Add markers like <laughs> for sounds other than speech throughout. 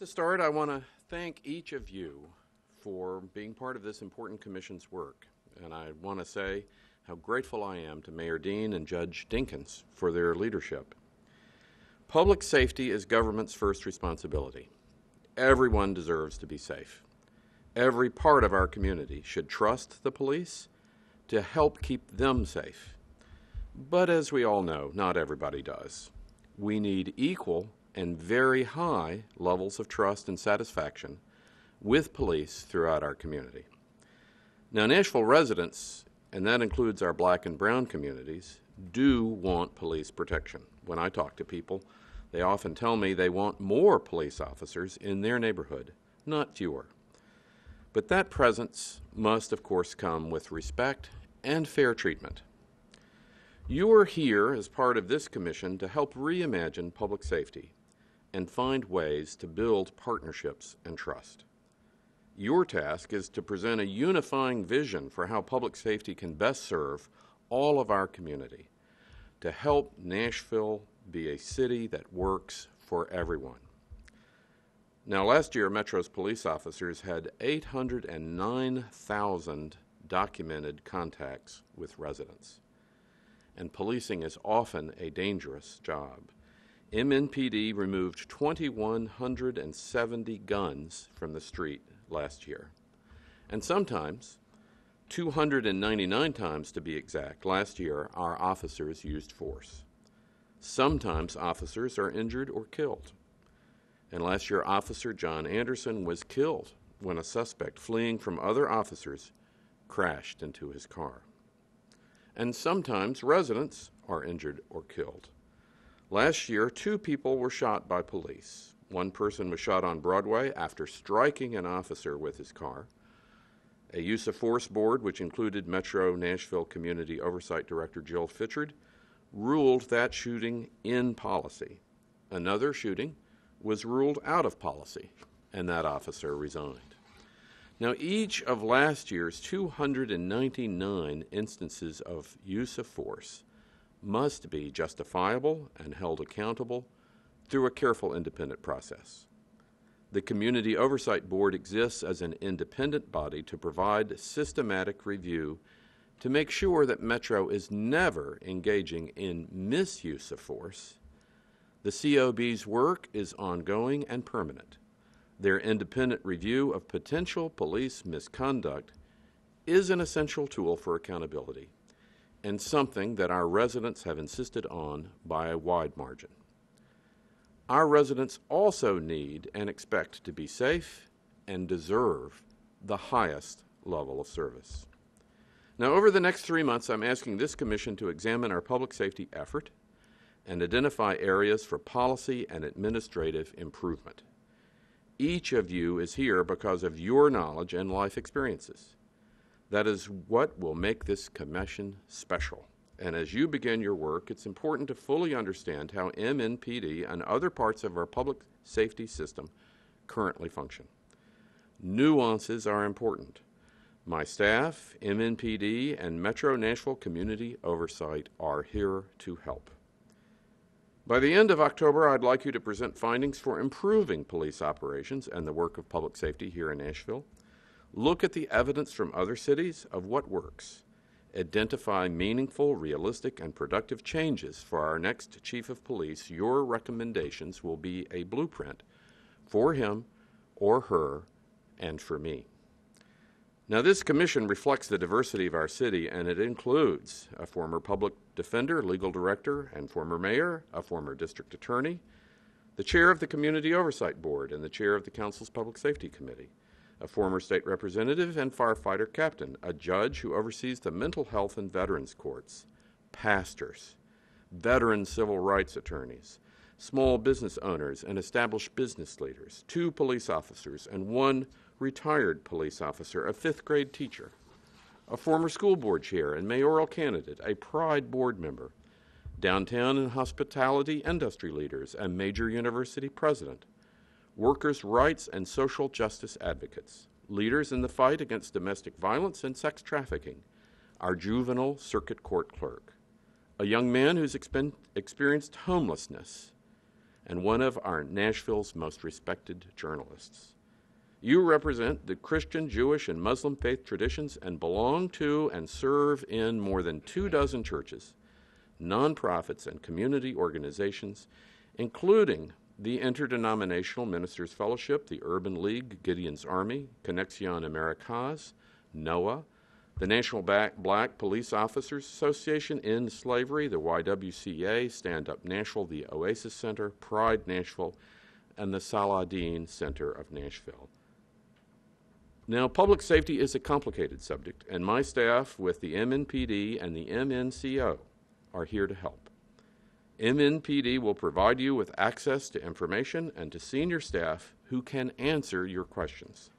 To start, I want to thank each of you for being part of this important commission's work. And I want to say how grateful I am to Mayor Dean and Judge Dinkins for their leadership. Public safety is government's first responsibility. Everyone deserves to be safe. Every part of our community should trust the police to help keep them safe. But as we all know, not everybody does. We need equal and very high levels of trust and satisfaction with police throughout our community. Now, Nashville residents, and that includes our black and brown communities, do want police protection. When I talk to people, they often tell me they want more police officers in their neighborhood, not fewer. But that presence must, of course, come with respect and fair treatment. You are here as part of this commission to help reimagine public safety and find ways to build partnerships and trust. Your task is to present a unifying vision for how public safety can best serve all of our community to help Nashville be a city that works for everyone. Now, last year, Metro's police officers had 809,000 documented contacts with residents. And policing is often a dangerous job. MNPD removed 2,170 guns from the street last year. And sometimes, 299 times to be exact, last year, our officers used force. Sometimes officers are injured or killed. And last year, Officer John Anderson was killed when a suspect fleeing from other officers crashed into his car. And sometimes residents are injured or killed. Last year, two people were shot by police. One person was shot on Broadway after striking an officer with his car. A use of force board, which included Metro Nashville Community Oversight Director Jill Fitchard, ruled that shooting in policy. Another shooting was ruled out of policy, and that officer resigned. Now, each of last year's 299 instances of use of force must be justifiable and held accountable through a careful independent process. The Community Oversight Board exists as an independent body to provide systematic review to make sure that Metro is never engaging in misuse of force. The COB's work is ongoing and permanent. Their independent review of potential police misconduct is an essential tool for accountability and something that our residents have insisted on by a wide margin. Our residents also need and expect to be safe and deserve the highest level of service. Now, over the next three months, I'm asking this Commission to examine our public safety effort and identify areas for policy and administrative improvement. Each of you is here because of your knowledge and life experiences. That is what will make this commission special. And as you begin your work, it's important to fully understand how MNPD and other parts of our public safety system currently function. Nuances are important. My staff, MNPD, and Metro Nashville Community Oversight are here to help. By the end of October, I'd like you to present findings for improving police operations and the work of public safety here in Nashville. Look at the evidence from other cities of what works. Identify meaningful, realistic, and productive changes for our next chief of police. Your recommendations will be a blueprint for him or her and for me. Now, this commission reflects the diversity of our city, and it includes a former public defender, legal director, and former mayor, a former district attorney, the chair of the Community Oversight Board, and the chair of the Council's Public Safety Committee a former state representative and firefighter captain, a judge who oversees the mental health and veterans courts, pastors, veteran civil rights attorneys, small business owners and established business leaders, two police officers, and one retired police officer, a fifth grade teacher, a former school board chair and mayoral candidate, a Pride board member, downtown and hospitality industry leaders, a major university president, workers' rights and social justice advocates, leaders in the fight against domestic violence and sex trafficking, our juvenile circuit court clerk, a young man who's experienced homelessness, and one of our Nashville's most respected journalists. You represent the Christian, Jewish, and Muslim faith traditions and belong to and serve in more than two dozen churches, nonprofits, and community organizations, including the Interdenominational Ministers Fellowship, the Urban League, Gideon's Army, Conexion Americas, NOAH, the National Black Police Officers Association in Slavery, the YWCA, Stand Up Nashville, the Oasis Center, Pride Nashville, and the Salahadeen Center of Nashville. Now, public safety is a complicated subject, and my staff with the MNPD and the MNCO are here to help. MNPD will provide you with access to information and to senior staff who can answer your questions.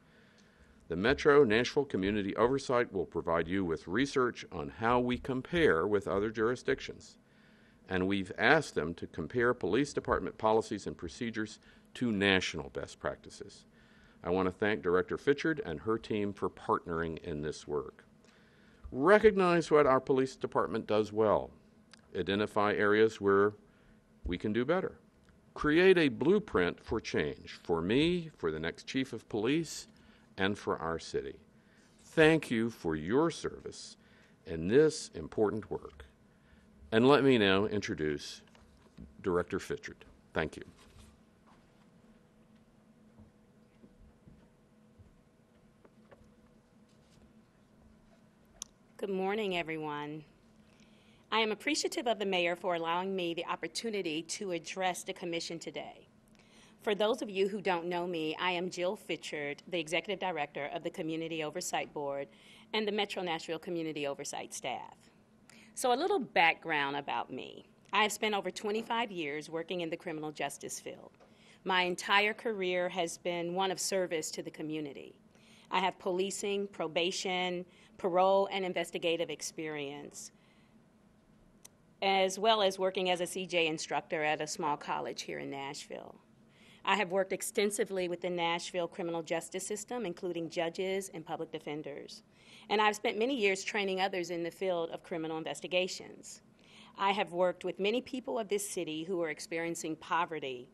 The Metro Nashville Community Oversight will provide you with research on how we compare with other jurisdictions. And we've asked them to compare police department policies and procedures to national best practices. I want to thank Director Fitchard and her team for partnering in this work. Recognize what our police department does well, identify areas where we can do better. Create a blueprint for change for me, for the next chief of police, and for our city. Thank you for your service in this important work. And let me now introduce Director Fitchard. Thank you. Good morning, everyone. I am appreciative of the mayor for allowing me the opportunity to address the commission today. For those of you who don't know me, I am Jill Fitchard, the Executive Director of the Community Oversight Board and the Metro Nashville Community Oversight staff. So, a little background about me. I have spent over 25 years working in the criminal justice field. My entire career has been one of service to the community. I have policing, probation, parole, and investigative experience, as well as working as a CJ instructor at a small college here in Nashville. I have worked extensively with the Nashville criminal justice system, including judges and public defenders. And I've spent many years training others in the field of criminal investigations. I have worked with many people of this city who are experiencing poverty,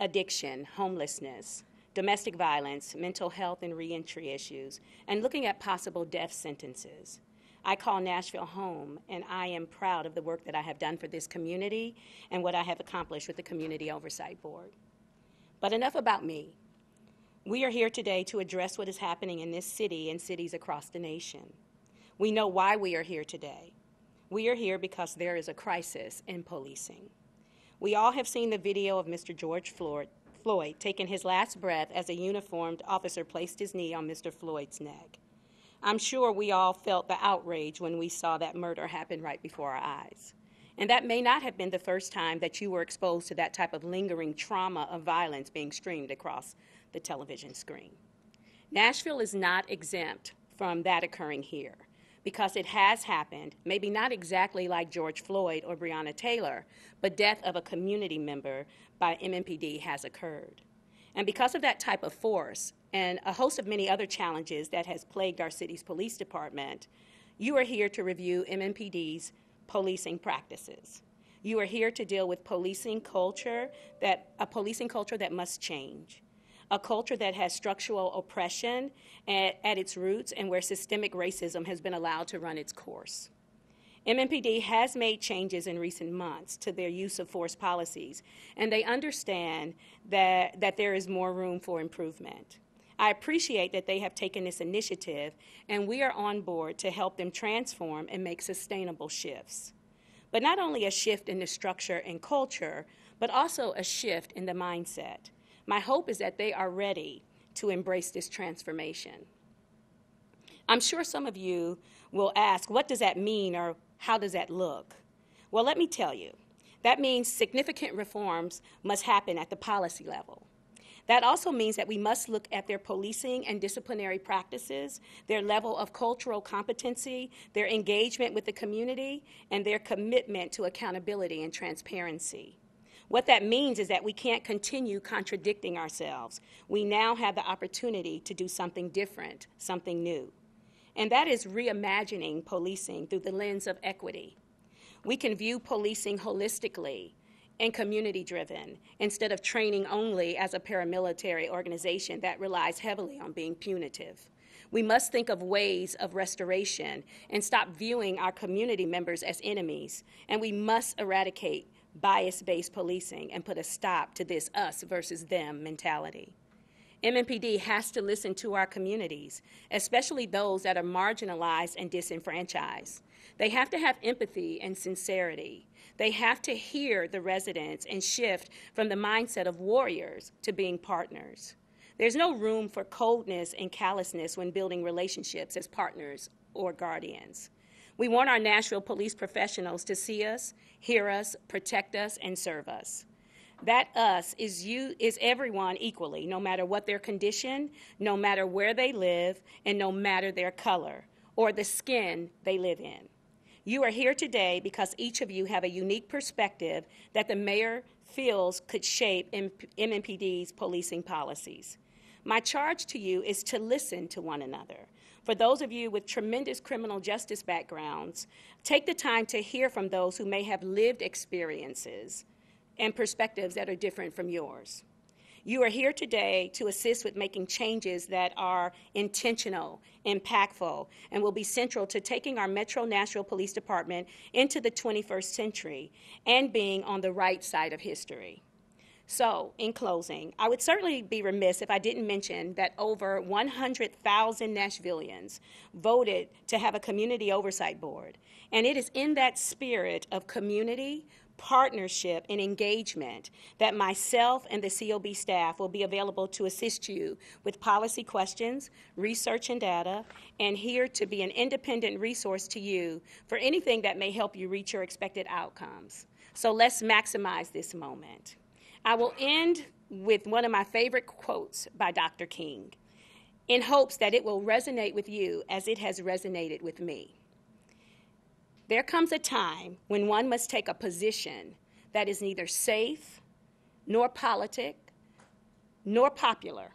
addiction, homelessness, domestic violence, mental health and reentry issues, and looking at possible death sentences. I call Nashville home, and I am proud of the work that I have done for this community and what I have accomplished with the Community Oversight Board. But enough about me. We are here today to address what is happening in this city and cities across the nation. We know why we are here today. We are here because there is a crisis in policing. We all have seen the video of Mr. George Floyd, Floyd taking his last breath as a uniformed officer placed his knee on Mr. Floyd's neck. I'm sure we all felt the outrage when we saw that murder happen right before our eyes. And that may not have been the first time that you were exposed to that type of lingering trauma of violence being streamed across the television screen. Nashville is not exempt from that occurring here because it has happened, maybe not exactly like George Floyd or Breonna Taylor, but death of a community member by MNPD has occurred. And because of that type of force and a host of many other challenges that has plagued our city's police department, you are here to review MNPD's policing practices. You are here to deal with policing culture that a policing culture that must change a culture that has structural oppression at, at its roots and where systemic racism has been allowed to run its course. MNPD has made changes in recent months to their use of force policies, and they understand that, that there is more room for improvement. I appreciate that they have taken this initiative, and we are on board to help them transform and make sustainable shifts. But not only a shift in the structure and culture, but also a shift in the mindset. My hope is that they are ready to embrace this transformation. I'm sure some of you will ask, what does that mean or how does that look? Well, let me tell you. That means significant reforms must happen at the policy level. That also means that we must look at their policing and disciplinary practices, their level of cultural competency, their engagement with the community, and their commitment to accountability and transparency. What that means is that we can't continue contradicting ourselves. We now have the opportunity to do something different, something new. And that is reimagining policing through the lens of equity. We can view policing holistically and community driven instead of training only as a paramilitary organization that relies heavily on being punitive. We must think of ways of restoration and stop viewing our community members as enemies, and we must eradicate bias based policing and put a stop to this us versus them mentality. MNPD has to listen to our communities, especially those that are marginalized and disenfranchised. They have to have empathy and sincerity. They have to hear the residents and shift from the mindset of warriors to being partners. There's no room for coldness and callousness when building relationships as partners or guardians. We want our Nashville police professionals to see us, hear us, protect us, and serve us. That us is you is everyone equally, no matter what their condition, no matter where they live, and no matter their color or the skin they live in. You are here today because each of you have a unique perspective that the mayor feels could shape MNPD's policing policies. My charge to you is to listen to one another. For those of you with tremendous criminal justice backgrounds, take the time to hear from those who may have lived experiences and perspectives that are different from yours. You are here today to assist with making changes that are intentional, impactful, and will be central to taking our Metro Nashville Police Department into the 21st century and being on the right side of history. So, in closing, I would certainly be remiss if I didn't mention that over 100,000 Nashvillians voted to have a community oversight board. And it is in that spirit of community, partnership and engagement that myself and the COB staff will be available to assist you with policy questions, research and data, and here to be an independent resource to you for anything that may help you reach your expected outcomes. So let's maximize this moment. I will end with one of my favorite quotes by Dr. King in hopes that it will resonate with you as it has resonated with me. There comes a time when one must take a position that is neither safe, nor politic, nor popular,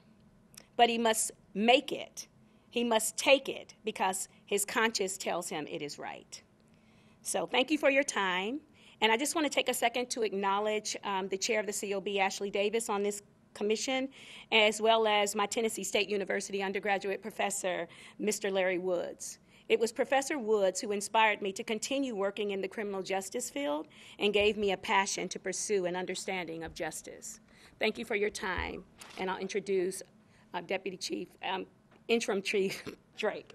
but he must make it. He must take it because his conscience tells him it is right. So, thank you for your time. And I just want to take a second to acknowledge um, the chair of the COB, Ashley Davis, on this commission, as well as my Tennessee State University undergraduate professor, Mr. Larry Woods. It was Professor Woods who inspired me to continue working in the criminal justice field and gave me a passion to pursue an understanding of justice. Thank you for your time, and I'll introduce uh, Deputy Chief, um, Interim Chief <laughs> Drake.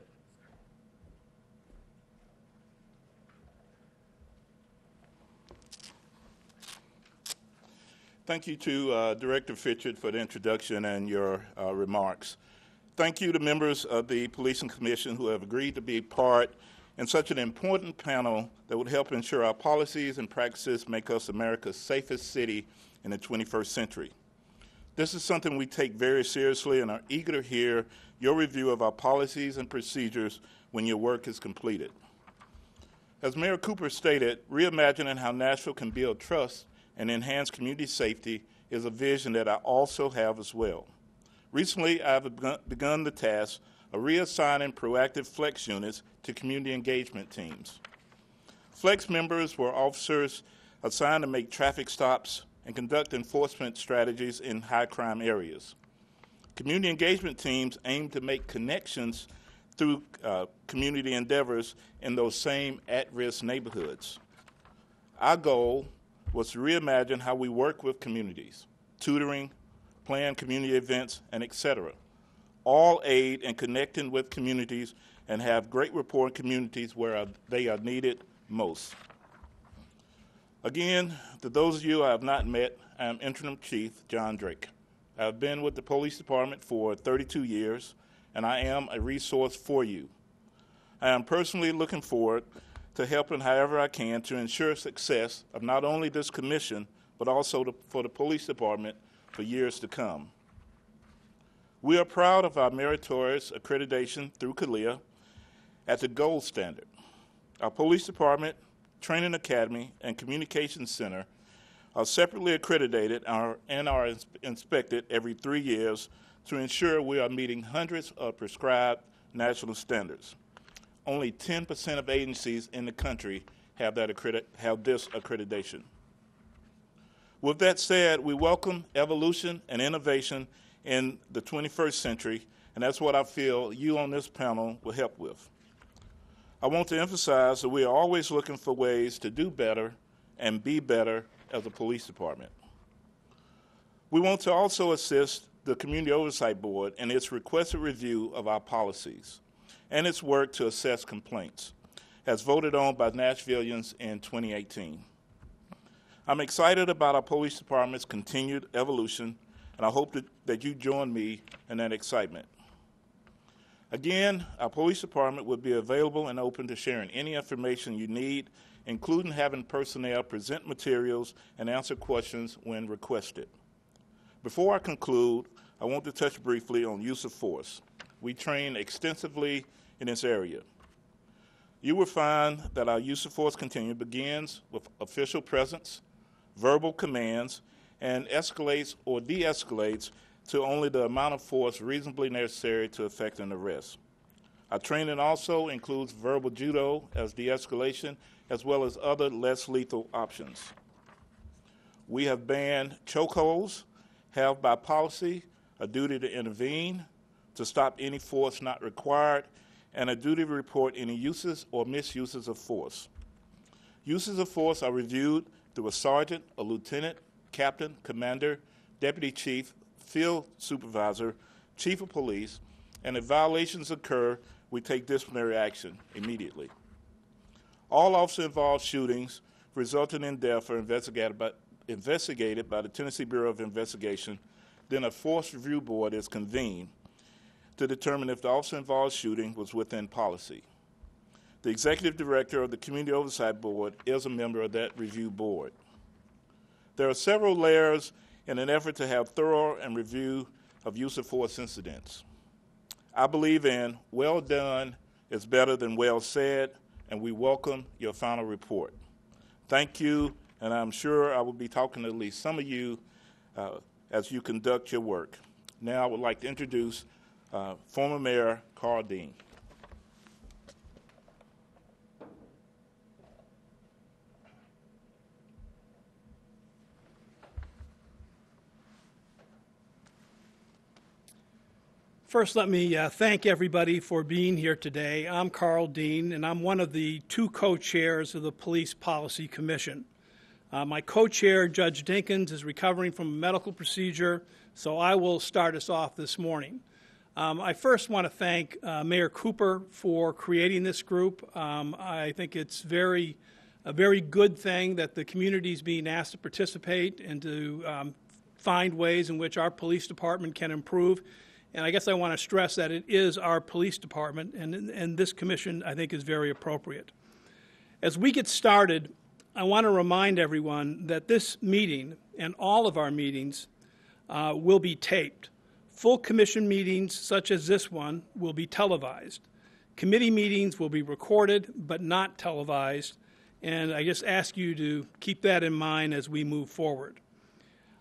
Thank you to uh, Director Fitchard for the introduction and your uh, remarks. Thank you to members of the Policing Commission who have agreed to be part in such an important panel that would help ensure our policies and practices make us America's safest city in the 21st century. This is something we take very seriously and are eager to hear your review of our policies and procedures when your work is completed. As Mayor Cooper stated, reimagining how Nashville can build trust and enhance community safety is a vision that I also have as well. Recently, I have begun the task of reassigning proactive flex units to community engagement teams. Flex members were officers assigned to make traffic stops and conduct enforcement strategies in high crime areas. Community engagement teams aim to make connections through uh, community endeavors in those same at risk neighborhoods. Our goal was to reimagine how we work with communities, tutoring, plan community events, and etc. All aid in connecting with communities and have great rapport in communities where they are needed most. Again, to those of you I have not met, I am Interim Chief John Drake. I have been with the police department for 32 years, and I am a resource for you. I am personally looking forward to helping however I can to ensure success of not only this commission, but also to, for the police department for years to come. We are proud of our meritorious accreditation through CALEA at the gold standard. Our police department, training academy, and communications center are separately accredited and are inspected every three years to ensure we are meeting hundreds of prescribed national standards. Only 10% of agencies in the country have, that have this accreditation. With that said, we welcome evolution and innovation in the 21st century, and that's what I feel you on this panel will help with. I want to emphasize that we are always looking for ways to do better and be better as a police department. We want to also assist the Community Oversight Board in its requested review of our policies and its work to assess complaints, as voted on by Nashvillians in 2018. I'm excited about our police department's continued evolution, and I hope that, that you join me in that excitement. Again, our police department will be available and open to sharing any information you need, including having personnel present materials and answer questions when requested. Before I conclude, I want to touch briefly on use of force. We train extensively in this area. You will find that our use of force continuum begins with official presence, verbal commands, and escalates or de escalates to only the amount of force reasonably necessary to effect an arrest. Our training also includes verbal judo as de escalation, as well as other less lethal options. We have banned chokeholds, have by policy a duty to intervene, to stop any force not required, and a duty to report any uses or misuses of force. Uses of force are reviewed through a sergeant, a lieutenant, captain, commander, deputy chief, field supervisor, chief of police, and if violations occur, we take disciplinary action immediately. All officer involved shootings resulting in death are investigated by, investigated by the Tennessee Bureau of Investigation. Then a force review board is convened to determine if the officer involved shooting was within policy. The executive director of the Community Oversight Board is a member of that review board. There are several layers in an effort to have thorough and review of use of force incidents. I believe in well done is better than well said, and we welcome your final report. Thank you, and I'm sure I will be talking to at least some of you uh, as you conduct your work. Now I would like to introduce uh, former Mayor Karl Dean. First, let me uh, thank everybody for being here today. I'm Karl Dean, and I'm one of the two co chairs of the Police Policy Commission. Uh, my co chair, Judge Dinkins, is recovering from a medical procedure, so I will start us off this morning. Um, I first want to thank uh, Mayor Cooper for creating this group. Um, I think it's very, a very good thing that the community is being asked to participate and to um, find ways in which our police department can improve. And I guess I want to stress that it is our police department, and, and this commission, I think, is very appropriate. As we get started, I want to remind everyone that this meeting and all of our meetings uh, will be taped. Full commission meetings, such as this one, will be televised. Committee meetings will be recorded but not televised, and I just ask you to keep that in mind as we move forward.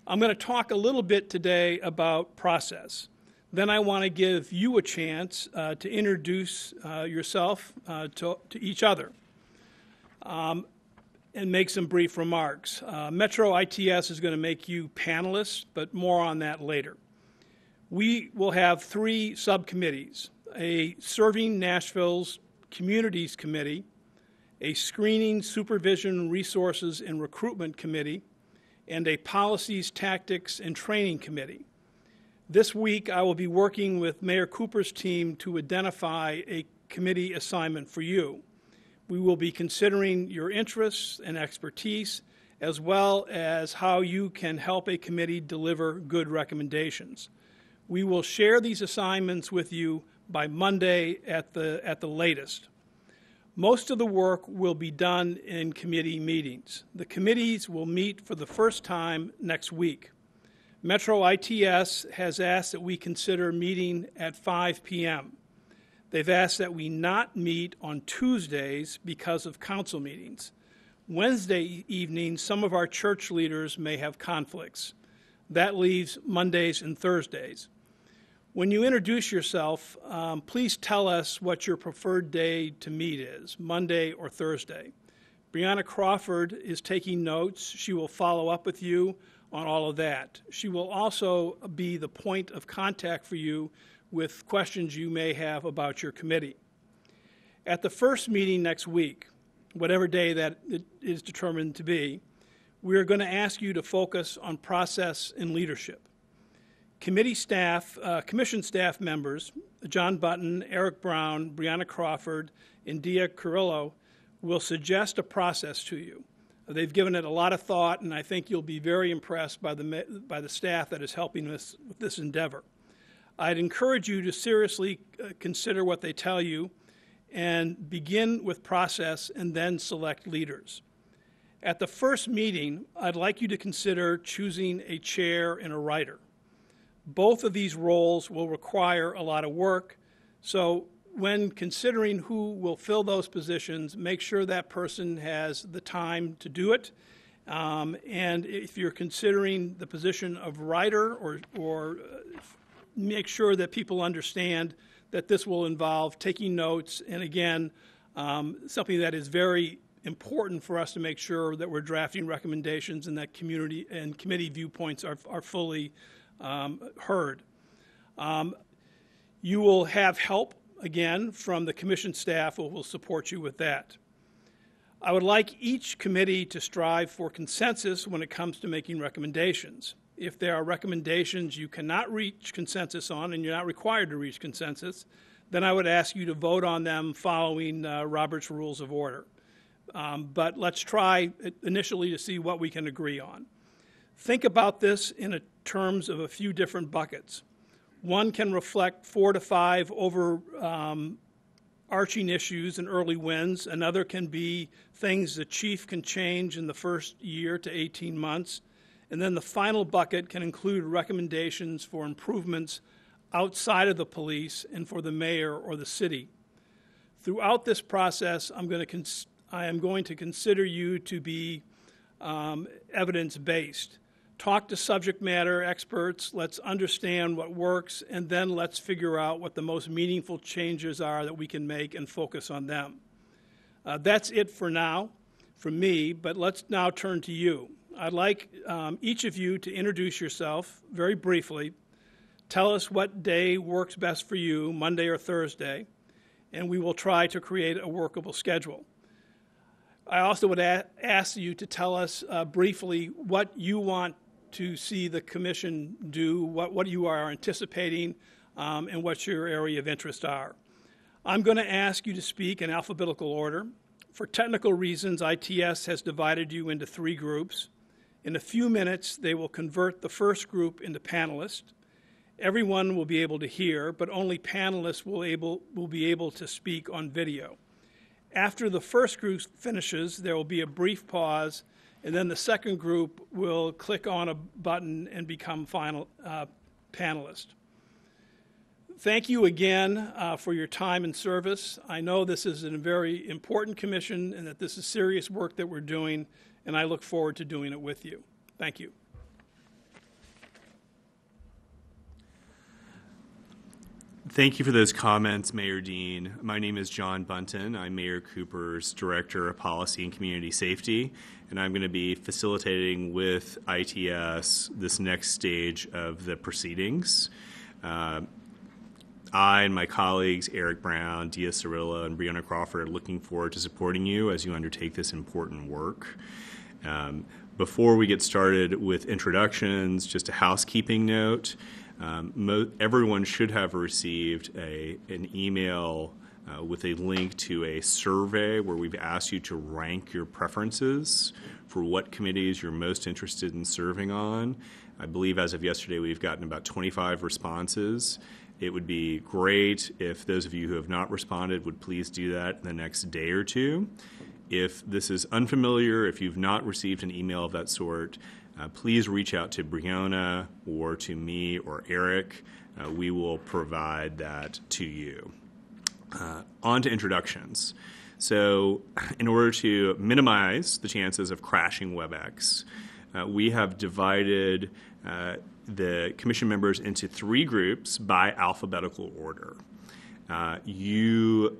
I'm going to talk a little bit today about process. Then I want to give you a chance uh, to introduce uh, yourself uh, to, to, each other um, and make some brief remarks. Uh, Metro ITS is going to make you panelists, but more on that later. We will have three subcommittees a Serving Nashville's Communities Committee, a Screening, Supervision, Resources, and Recruitment Committee, and a Policies, Tactics, and Training Committee. This week, I will be working with Mayor Cooper's team to identify a committee assignment for you. We will be considering your interests and expertise, as well as how you can help a committee deliver good recommendations. We will share these assignments with you by Monday at the, at the latest. Most of the work will be done in committee meetings. The committees will meet for the first time next week. Metro ITS has asked that we consider meeting at 5 p.m. They've asked that we not meet on Tuesdays because of council meetings. Wednesday evening, some of our church leaders may have conflicts. That leaves Mondays and Thursdays. When you introduce yourself, um, please tell us what your preferred day to meet is, Monday or Thursday. Brianna Crawford is taking notes. She will follow up with you on all of that. She will also be the point of contact for you with questions you may have about your committee. At the first meeting next week, whatever day that is determined to be, we are going to ask you to focus on process and leadership. Committee staff, uh, commission staff members, John Buntin, Eric Brown, Brianna Crawford, and Dia Cirillo, will suggest a process to you. They've given it a lot of thought, and I think you'll be very impressed by the, by the staff that is helping us with this endeavor. I'd encourage you to seriously uh, consider what they tell you and begin with process and then select leaders. At the first meeting, I'd like you to consider choosing a chair and a writer. Both of these roles will require a lot of work, so when considering who will fill those positions, make sure that person has the time to do it. Um, and if you're considering the position of writer, or, or uh, make sure that people understand that this will involve taking notes, and again, um, something that is very important for us to make sure that we're drafting recommendations and that community and committee viewpoints are, are fully um, heard. Um, you will have help again from the commission staff who will support you with that. I would like each committee to strive for consensus when it comes to making recommendations. If there are recommendations you cannot reach consensus on and you're not required to reach consensus, then I would ask you to vote on them following uh, Robert's Rules of Order. Um, but let's try initially to see what we can agree on. Think about this in a, terms of a few different buckets. One can reflect four to five overarching um, issues and early wins. Another can be things the chief can change in the first year to 18 months. And then the final bucket can include recommendations for improvements outside of the police and for the mayor or the city. Throughout this process, I'm going to cons- I am going to consider you to be um, evidence based talk to subject matter experts, let's understand what works, and then let's figure out what the most meaningful changes are that we can make and focus on them. Uh, that's it for now from me, but let's now turn to you. I'd like um, each of you to introduce yourself very briefly. Tell us what day works best for you, Monday or Thursday, and we will try to create a workable schedule. I also would ask you to tell us uh, briefly what you want to see the commission do, what, what you are anticipating, um, and what your area of interest are. I'm going to ask you to speak in alphabetical order. For technical reasons, ITS has divided you into three groups. In a few minutes, they will convert the first group into panelists. Everyone will be able to hear, but only panelists will, able, will be able to speak on video. After the first group finishes, there will be a brief pause and then the second group will click on a button and become final uh, panelist. Thank you again uh, for your time and service. I know this is a very important commission and that this is serious work that we're doing, and I look forward to doing it with you. Thank you. Thank you for those comments, Mayor Dean. My name is John Buntin. I'm Mayor Cooper's Director of Policy and Community Safety, and I'm going to be facilitating with ITS this next stage of the proceedings. Uh, I and my colleagues, Eric Brown, Dia Cirillo, and Brianna Crawford, are looking forward to supporting you as you undertake this important work. Um, before we get started with introductions, just a housekeeping note. Um, mo- everyone should have received a, an email uh, with a link to a survey where we've asked you to rank your preferences for what committees you're most interested in serving on. I believe as of yesterday, we've gotten about 25 responses. It would be great if those of you who have not responded would please do that in the next day or two. If this is unfamiliar, if you've not received an email of that sort, uh, please reach out to Brianna or to me or Eric. Uh, we will provide that to you. Uh, on to introductions. So, in order to minimize the chances of crashing WebEx, uh, we have divided uh, the commission members into three groups by alphabetical order. Uh, you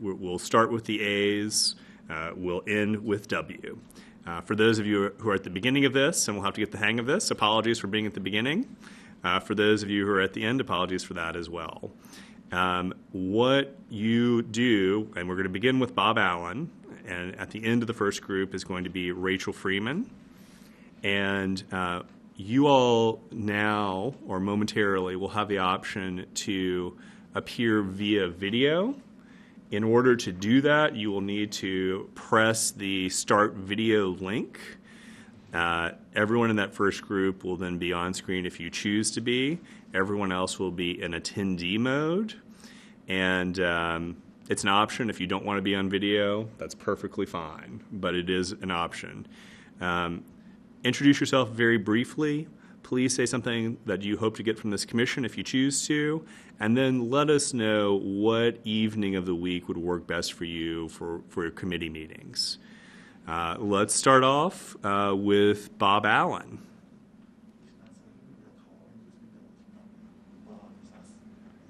will start with the A's. uh, will end with W. Uh, for those of you who are at the beginning of this, and we'll have to get the hang of this, apologies for being at the beginning. Uh, for those of you who are at the end, apologies for that as well. Um, what you do, and we're going to begin with Bob Allen, and at the end of the first group is going to be Rachel Freeman. And uh, you all now, or momentarily, will have the option to appear via video. In order to do that, you will need to press the Start Video link. Uh, everyone in that first group will then be on screen if you choose to be. Everyone else will be in attendee mode. And um, it's an option. If you don't want to be on video, that's perfectly fine, but it is an option. Um, introduce yourself very briefly. Please say something that you hope to get from this commission if you choose to, and then let us know what evening of the week would work best for you for, for your committee meetings. Uh, let's start off uh, with Bob Allen.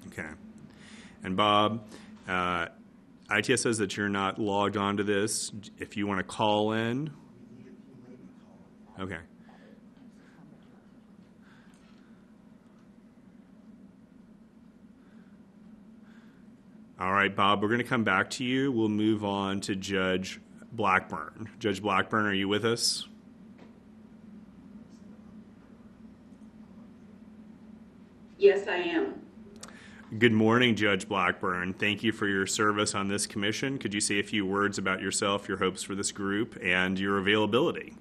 Okay. And Bob, uh, ITS says that you're not logged onto this. If you want to call in, okay. All right, Bob, we're going to come back to you. We'll move on to Judge Blackburn. Judge Blackburn, are you with us? Yes, I am. Good morning, Judge Blackburn. Thank you for your service on this commission. Could you say a few words about yourself, your hopes for this group, and your availability?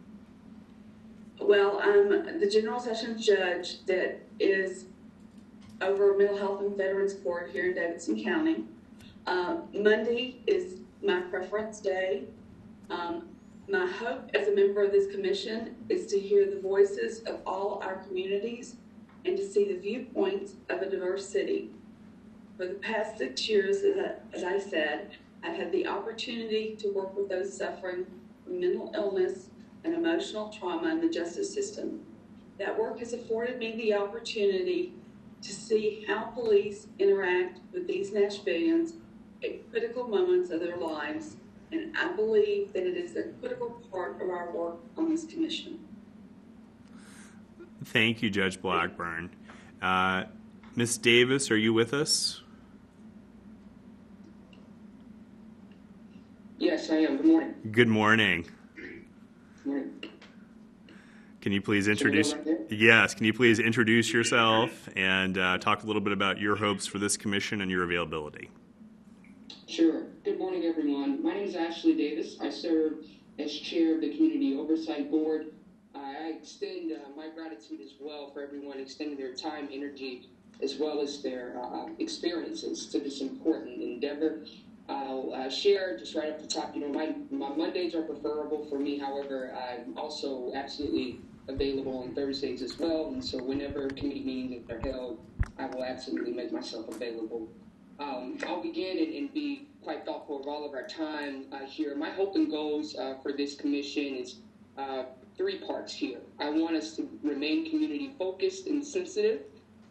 Well, I'm the general sessions judge that is over mental health and veterans court here in Davidson County. Uh, Monday is my preference day. Um, my hope as a member of this commission is to hear the voices of all our communities and to see the viewpoints of a diverse city. For the past six years, as I, as I said, I've had the opportunity to work with those suffering from mental illness and emotional trauma in the justice system. That work has afforded me the opportunity to see how police interact with these Nashvillians at critical moments of their lives, and I believe that it is a critical part of our work on this commission. Thank you, Judge Blackburn. Uh, Ms. Davis, are you with us? Yes, I am. Good morning. Good morning. Good morning. Can you please introduce? right? Yes. Can you please introduce yourself and uh, talk a little bit about your hopes for this commission and your availability? Sure. Good morning, everyone. My name is Ashley Davis. I serve as chair of the Community Oversight Board. I extend uh, my gratitude as well for everyone extending their time, energy, as well as their uh, experiences to this important endeavor. I'll uh, share just right up the top. You know, my, my Mondays are preferable for me. However, I'm also absolutely available on Thursdays as well. And so, whenever committee meetings are held, I will absolutely make myself available. Um, I'll begin and, and, be quite thoughtful of all of our time uh, here. My hope and goals uh, for this commission is uh, three parts here. I want us to remain community focused and sensitive,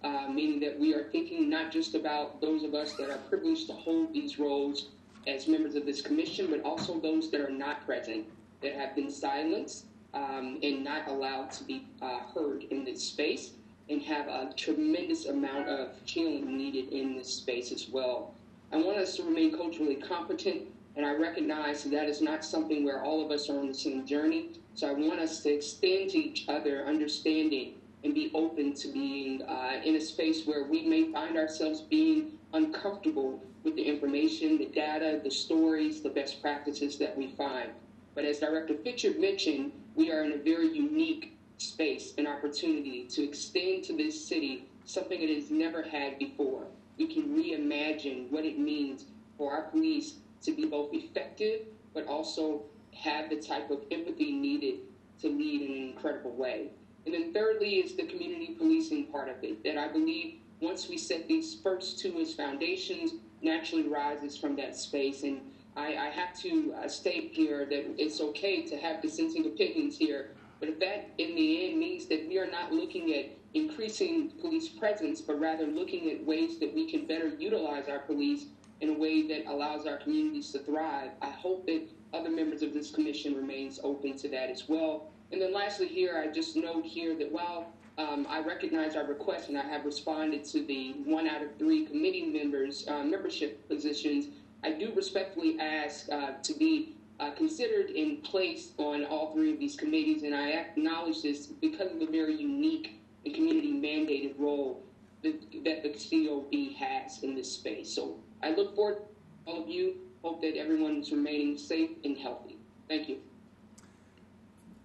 uh, meaning that we are thinking not just about those of us that are privileged to hold these roles as members of this commission, but also those that are not present, that have been silenced um, and not allowed to be uh, heard in this space and have a tremendous amount of healing needed in this space as well. I want us to remain culturally competent, and I recognize that is not something where all of us are on the same journey. So I want us to extend to each other understanding and be open to being uh, in a space where we may find ourselves being uncomfortable with the information, the data, the stories, the best practices that we find. But as Director Fitchard mentioned, we are in a very unique space and opportunity to extend to this city something it has never had before. We can reimagine what it means for our police to be both effective but also have the type of empathy needed to lead in an incredible way. And then thirdly is the community policing part of it that I believe once we set these first two as foundations naturally rises from that space and I, I have to uh, state here that it's okay to have dissenting opinions here but that, in the end, means that we are not looking at increasing police presence, but rather looking at ways that we can better utilize our police in a way that allows our communities to thrive, I hope that other members of this commission remains open to that as well. And then lastly here, I just note here that while um, I recognize our request and I have responded to the one out of three committee members' uh, membership positions, I do respectfully ask uh, to be uh, considered in place on all three of these committees, and I acknowledge this because of the very unique and community mandated role that, that the COB has in this space. So I look forward to all of you. Hope that everyone is remaining safe and healthy. Thank you.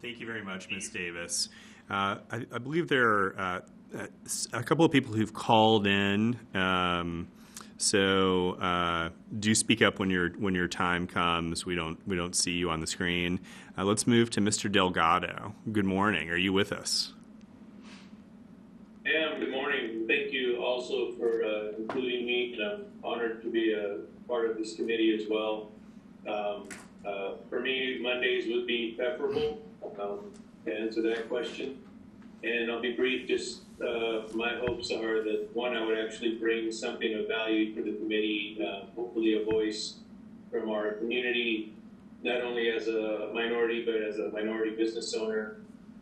Thank you very much, Ms. Davis. Uh, I, I believe there are uh, a couple of people who've called in. Um, so uh, do speak up when your when your time comes. We don't we don't see you on the screen. Uh, let's move to Mr. Delgado. Good morning. Are you with us? Yeah, good morning. Thank you also for uh, including me, I'm honored to be a part of this committee as well. Um, uh, for me, Mondays would be preferable um, to answer that question. And I'll be brief, just uh, my hopes are that one, I would actually bring something of value to the committee, uh, hopefully a voice from our community, not only as a minority, but as a minority business owner.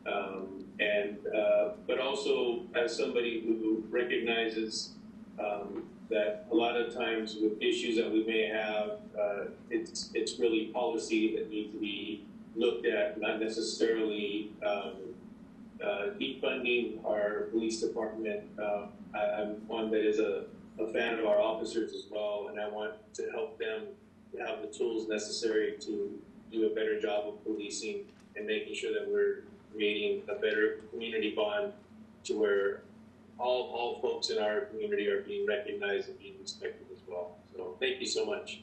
Um, and uh, but also as somebody who recognizes um, that a lot of times with issues that we may have, uh, it's it's really policy that needs to be looked at, not necessarily um, uh, defunding our police department. Um, I, am one that is a, a fan of our officers as well, and I want to help them have the tools necessary to do a better job of policing and making sure that we're creating a better community bond to where all, all folks in our community are being recognized and being respected as well. So thank you so much.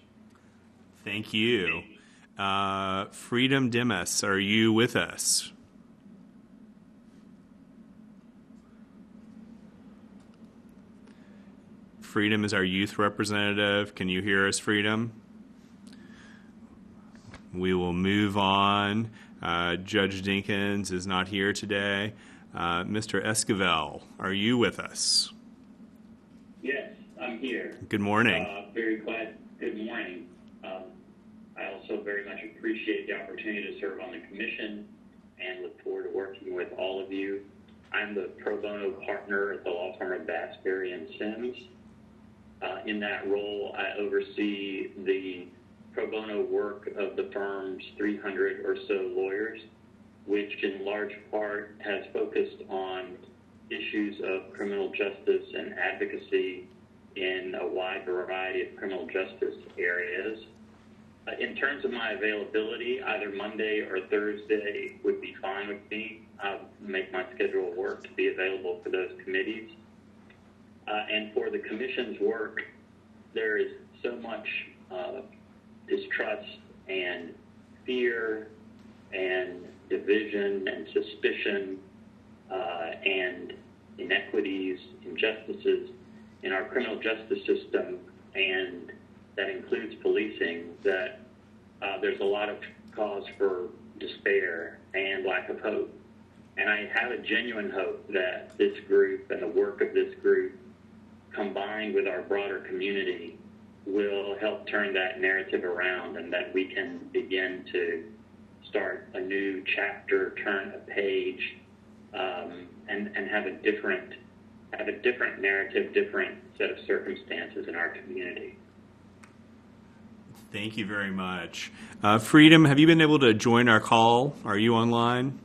Thank you. Uh, Freedom Dimas, are you with us? Freedom is our youth representative. Can you hear us, Freedom? We will move on. Uh, Judge Dinkins is not here today. Uh, Mr. Esquivel, are you with us? Yes, I'm here. Good morning. Uh, very glad. Good morning. Um, I also very much appreciate the opportunity to serve on the commission and look forward to working with all of you. I'm the pro bono partner at the law firm of Bass Berry and Sims. Uh, in that role, I oversee the pro bono work of the firm's 300 or so lawyers, which in large part has focused on issues of criminal justice and advocacy in a wide variety of criminal justice areas. Uh, in terms of my availability, either Monday or Thursday would be fine with me. I'll make my schedule work to be available for those committees. Uh, and for the commission's work, there is so much uh, distrust and fear and division and suspicion uh, and inequities, injustices in our criminal justice system, and that includes policing, that uh, there's a lot of cause for despair and lack of hope. And I have a genuine hope that this group and the work of this group combined with our broader community will help turn that narrative around and that we can begin to start a new chapter, turn a page, um, and, and have a different have a different narrative, different set of circumstances in our community. Thank you very much. Uh, Freedom, have you been able to join our call? Are you online?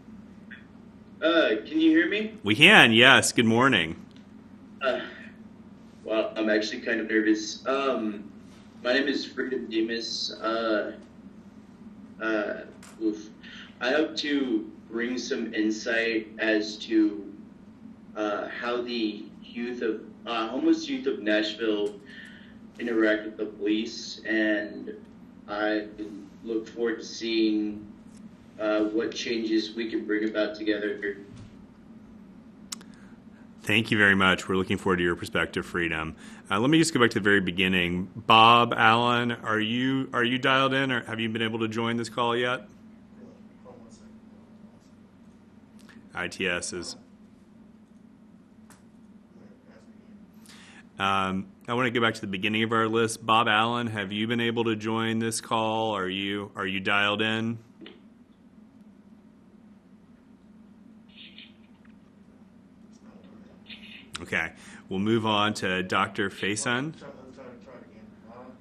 Uh, can you hear me? We can, yes. Good morning. Uh, well, I'm actually kind of nervous. Um, my name is Freedom Demas. Uh, uh, oof. I hope to bring some insight as to uh, how the youth of uh, homeless youth of Nashville interact with the police, and I look forward to seeing uh, what changes we can bring about together Thank you very much. We're looking forward to your perspective, Freedom. Uh, let me just go back to the very beginning. Bob Allen, are you are you dialed in, or have you been able to join this call yet? ITS is. Um, I want to go back to the beginning of our list. Bob Allen, have you been able to join this call? Are you are you dialed in? Okay, we'll move on to Dr. Faison.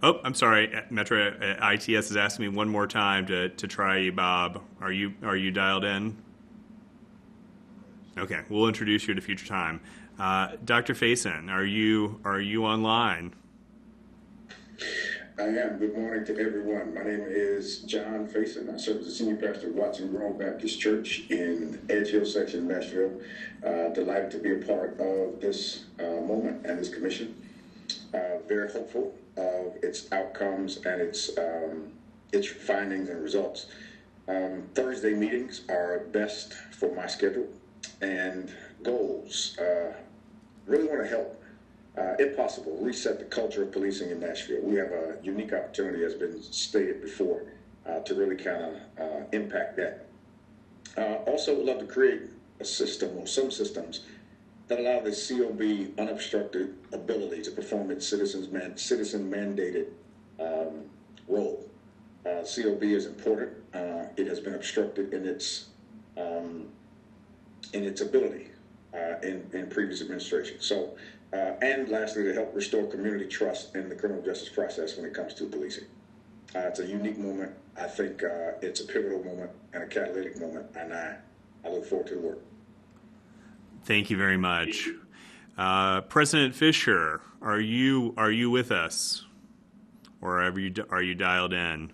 Oh, I'm sorry. Metro uh, ITS is asking me one more time to, to try you, Bob. Are you are you dialed in? Okay, we'll introduce you at a future time. Uh, Dr. Faison, are you are you online? I am. Good morning to everyone. My name is John Faison. I serve as the senior pastor of Watson Grove Baptist Church in Edgehill section Nashville. Uh, delighted to be a part of this uh, moment and this commission. Uh, very hopeful of its outcomes and its um, its findings and results. Um, Thursday meetings are best for my schedule and goals. Uh, really want to help uh, if possible, reset the culture of policing in Nashville. We have a unique opportunity, as been stated before, uh, to really kind of uh, impact that. Uh, also, would love to create a system or some systems that allow the COB unobstructed ability to perform its citizens man, citizen mandated um, role. Uh, COB is important. Uh, it has been obstructed in its um, in its ability in, in previous administration. So uh, and lastly, to help restore community trust in the criminal justice process when it comes to policing. Uh, it's a unique moment. I think uh, it's a pivotal moment and a catalytic moment, and I, I look forward to the work. Thank you very much. Uh, President Fisher, are you are you with us, or are you are you dialed in?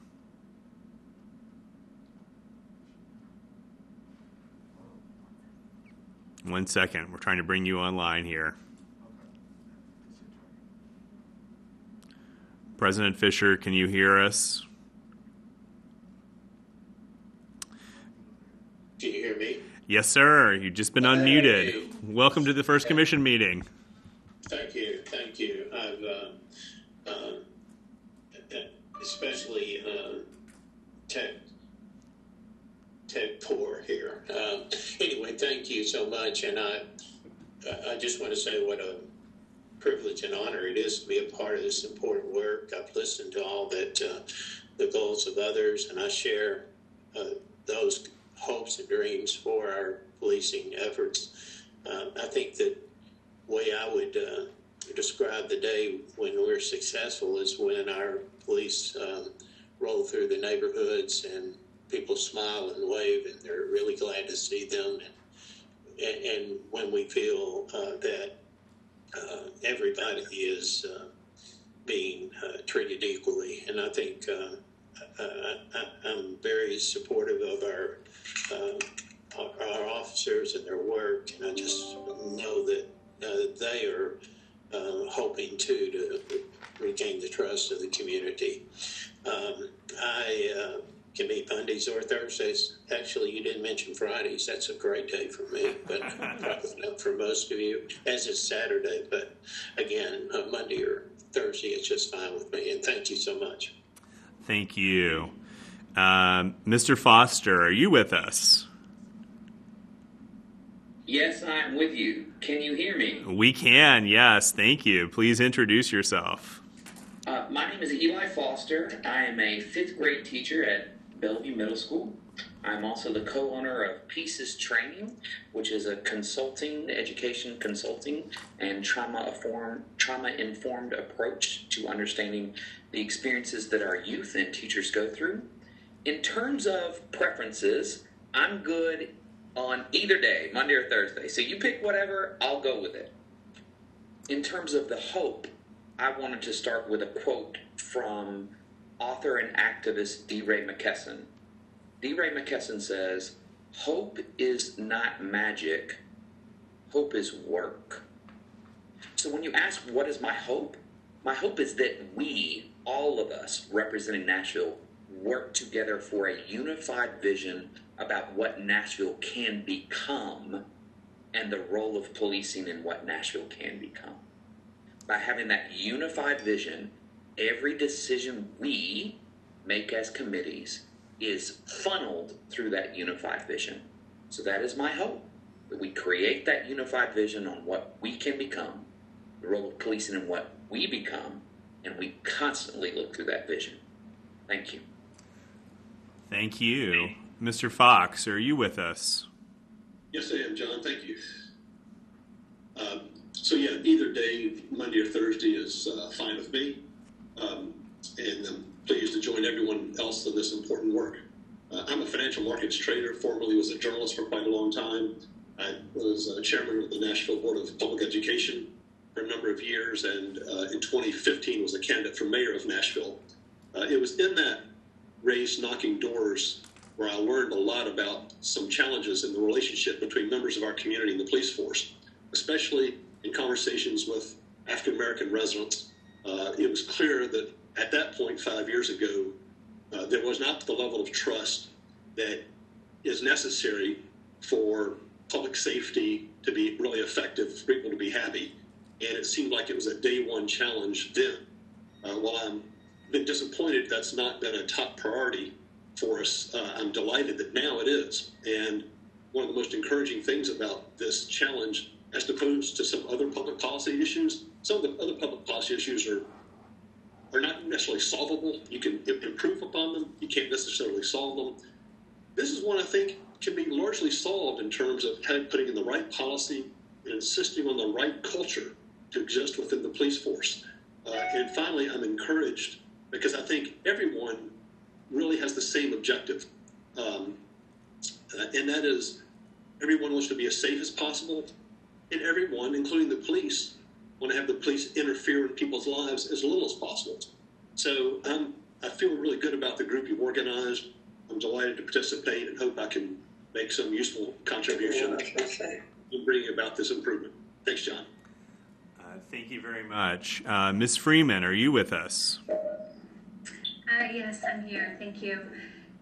One second, we're trying to bring you online here. President Fisher, can you hear us? Can you hear me? Yes, sir. You've just been unmuted. Welcome to the first commission meeting. Thank you. Thank you. I've uh, uh, especially uh, tech tech poor here. Um, anyway, thank you so much, and I I just want to say what a privilege and honor it is to be a part of this important work. I've listened to all that uh, the goals of others, and I share uh, those hopes and dreams for our policing efforts. Uh, I think that way I would uh, describe the day when we're successful is when our police um, roll through the neighborhoods and people smile and wave, and they're really glad to see them. And, and, and when we feel uh, that uh, everybody is uh, being uh, treated equally. And I think uh, I, am very supportive of our, uh, our officers and their work, and I just know that they are hoping too to regain the trust of the community. Um, I can be Mondays or Thursdays. Actually, you didn't mention Fridays. That's a great day for me, but <laughs> probably not for most of you, as is Saturday. But again, uh, Monday or Thursday is just fine with me. And thank you so much. Thank you. Um, Mr. Foster, are you with us? Yes, I'm with you. Can you hear me? We can, yes. Thank you. Please introduce yourself. Uh, my name is Eli Foster. I am a fifth grade teacher at Bellevue Middle School. I'm also the co-owner of Pieces Training, which is a consulting, education consulting, and trauma-informed, trauma-informed approach to understanding the experiences that our youth and teachers go through. In terms of preferences, I'm good on either day, Monday or Thursday. So you pick whatever, I'll go with it. In terms of the hope, I wanted to start with a quote from author and activist DeRay McKesson. DeRay McKesson says, Hope is not magic, hope is work. So when you ask, What is my hope? My hope is that we, all of us representing Nashville, work together for a unified vision about what Nashville can become and the role of policing in what Nashville can become. By having that unified vision every decision we make as committees is funneled through that unified vision. So that is my hope that we create that unified vision on what we can become the role of policing and what we become, and we constantly look through that vision. Thank you. Thank you. Mr. Fox, are you with us? Yes, I am, John. Thank you. Um, so yeah, either day, Monday or Thursday, is uh, fine with me, um, and I'm pleased to join everyone else in this important work. Uh, I'm a financial markets trader. Formerly was a journalist for quite a long time. I was uh, chairman of the Nashville Board of Public Education for a number of years, and uh, in 2015 was a candidate for mayor of Nashville. Uh, it was in that race, knocking doors, where I learned a lot about some challenges in the relationship between members of our community and the police force, especially in conversations with African American residents. Uh, it was clear that at that point, five years ago, uh, there was not the level of trust that is necessary for public safety to be really effective, for people to be happy. And it seemed like it was a day one challenge then. Uh, while I'm been disappointed that's not been a top priority for us, uh, I'm delighted that now it is. And one of the most encouraging things about this challenge, as opposed to some other public policy issues, some of the other public policy issues are are not necessarily solvable. You can improve upon them. You can't necessarily solve them. This is one I think can be largely solved in terms of putting in the right policy and insisting on the right culture to exist within the police force. Uh, and finally, I'm encouraged because I think everyone really has the same objective, um, uh, and that is everyone wants to be as safe as possible, and everyone, including the police, want to have the police interfere in people's lives as little as possible. So um, I feel really good about the group you've organized. I'm delighted to participate and hope I can make some useful contribution in bringing about this improvement. Thanks, John. Uh, thank you very much. Uh, Ms. Freeman, are you with us? Uh, yes, I'm here. Thank you.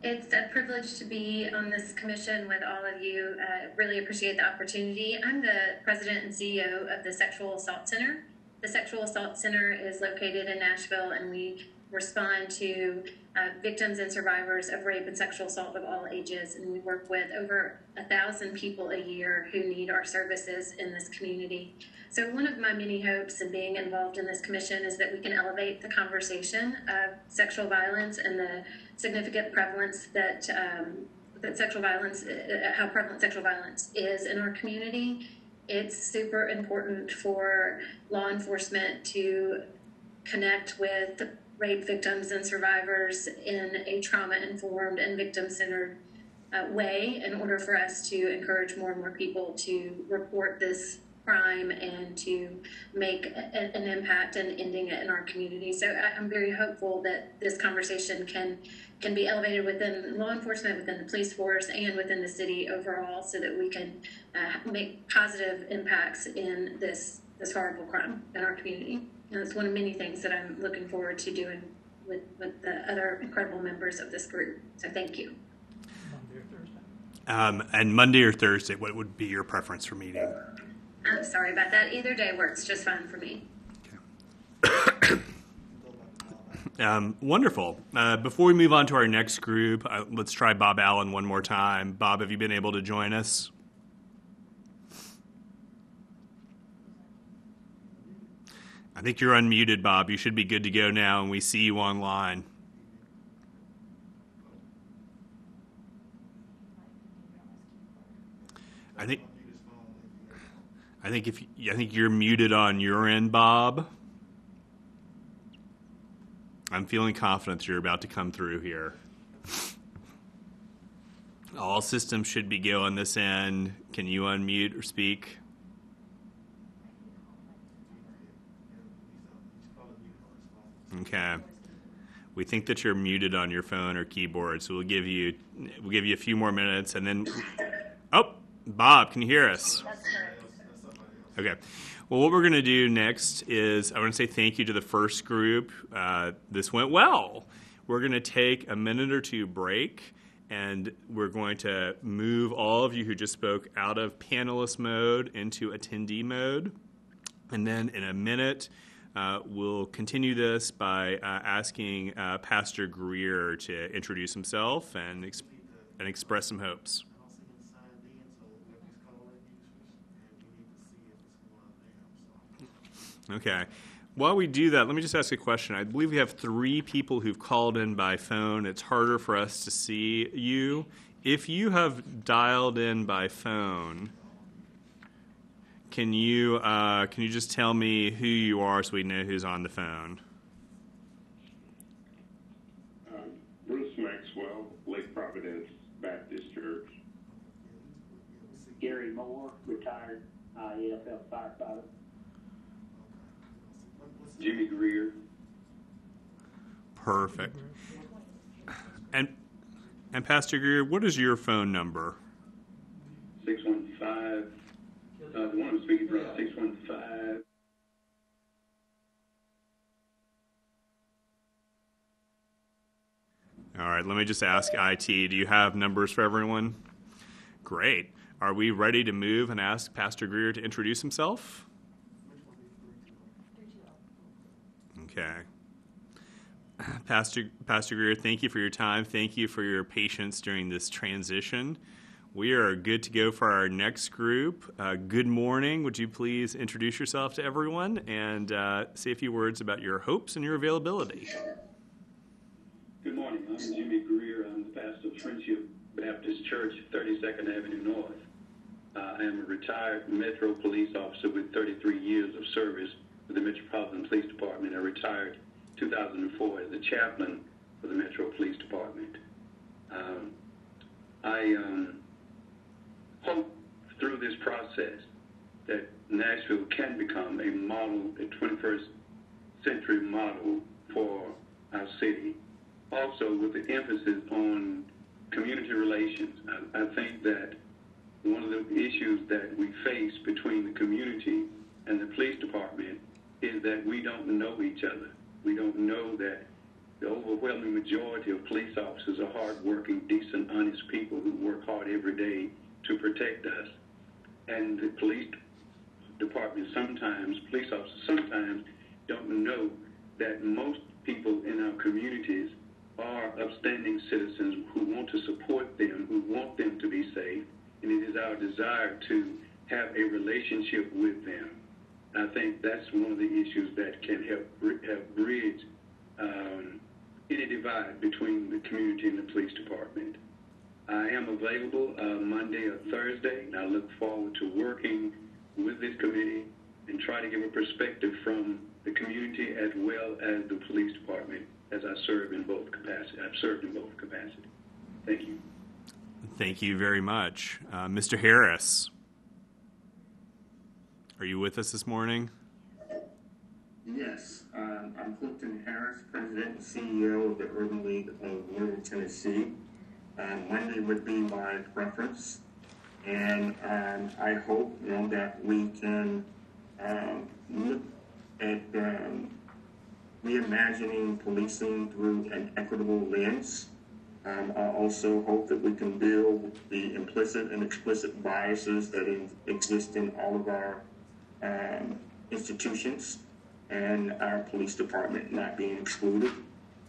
It's a privilege to be on this commission with all of you. Uh, really appreciate the opportunity. I'm the president and CEO of the Sexual Assault Center. The Sexual Assault Center is located in Nashville, and we respond to uh, victims and survivors of rape and sexual assault of all ages. And we work with over a thousand people a year who need our services in this community. So, one of my many hopes in being involved in this commission is that we can elevate the conversation of sexual violence and the significant prevalence that um, that sexual violence, uh, how prevalent sexual violence is in our community. It's super important for law enforcement to connect with rape victims and survivors in a trauma informed and victim centered uh, way in order for us to encourage more and more people to report this crime and to make a, an impact and ending it in our community. So I, I'm very hopeful that this conversation can can be elevated within law enforcement, within the police force, and within the city overall, so that we can uh, make positive impacts in this this horrible crime in our community. And it's one of many things that I'm looking forward to doing with, with the other incredible members of this group. So thank you. Um, and Monday or Thursday, what would be your preference for meeting? I'm sorry about that. Either day works just fine for me. <coughs> Um, wonderful. Uh, before we move on to our next group, uh, let's try Bob Allen one more time. Bob, have you been able to join us? I think you're unmuted, Bob. You should be good to go now, and we see you online. I think. I think if I think you're muted on your end, Bob. I'm feeling confident that you're about to come through here. All systems should be go on this end. Can you unmute or speak? Okay. We think that you're muted on your phone or keyboard, so we'll give you we'll give you a few more minutes, and then. Oh, Bob, can you hear us? Okay. Well, what we're going to do next is I want to say thank you to the first group. Uh, this went well. We're going to take a minute or two break, and we're going to move all of you who just spoke out of panelist mode into attendee mode. And then in a minute, uh, we'll continue this by uh, asking uh, Pastor Greer to introduce himself and, ex- and express some hopes. Okay. While we do that, let me just ask a question. I believe we have three people who've called in by phone. It's harder for us to see you. If you have dialed in by phone, can you uh, can you just tell me who you are so we know who's on the phone? Uh, Bruce Maxwell, Lake Providence Baptist Church. Gary Moore, retired IAFF firefighter. Jimmy Greer. Perfect. And and Pastor Greer, what is your phone number? 615. Uh, the one I'm speaking from, 615. All right, let me just ask IT, do you have numbers for everyone? Great. Are we ready to move and ask Pastor Greer to introduce himself? Okay. Pastor, Pastor Greer, thank you for your time. Thank you for your patience during this transition. We are good to go for our next group. Uh, good morning. Would you please introduce yourself to everyone and uh, say a few words about your hopes and your availability? Good morning. I'm Jimmy Greer. I'm the pastor of Friendship Baptist Church, 32nd Avenue North. Uh, I am a retired Metro police officer with 33 years of service with the Metropolitan Police Department. I retired 2004 as a chaplain for the Metro Police Department. Um, I um, hope through this process that Nashville can become a model, a 21st century model for our city. Also, with the emphasis on community relations, I, I think that one of the issues that we face between the community and the police department is that we don't know each other. We don't know that the overwhelming majority of police officers are hardworking, decent, honest people who work hard every day to protect us. And the police department sometimes, police officers sometimes don't know that most people in our communities are upstanding citizens who want to support them, who want them to be safe, and it is our desire to have a relationship with them. I think that's one of the issues that can help help bridge um, any divide between the community and the police department. I am available uh, Monday or Thursday, and I look forward to working with this committee and try to give a perspective from the community as well as the police department as I serve in both capacity. I've served in both capacity. Thank you. Thank you very much. Uh, Mr. Harris, are you with us this morning? Yes, um, I'm Clifton Harris, President and CEO of the Urban League of Middle Tennessee. Um, Monday would be my preference, and um, I hope you know, that we can um, look at um, reimagining policing through an equitable lens. Um, I also hope that we can build the implicit and explicit biases that exist in all of our um, institutions and our police department not being excluded,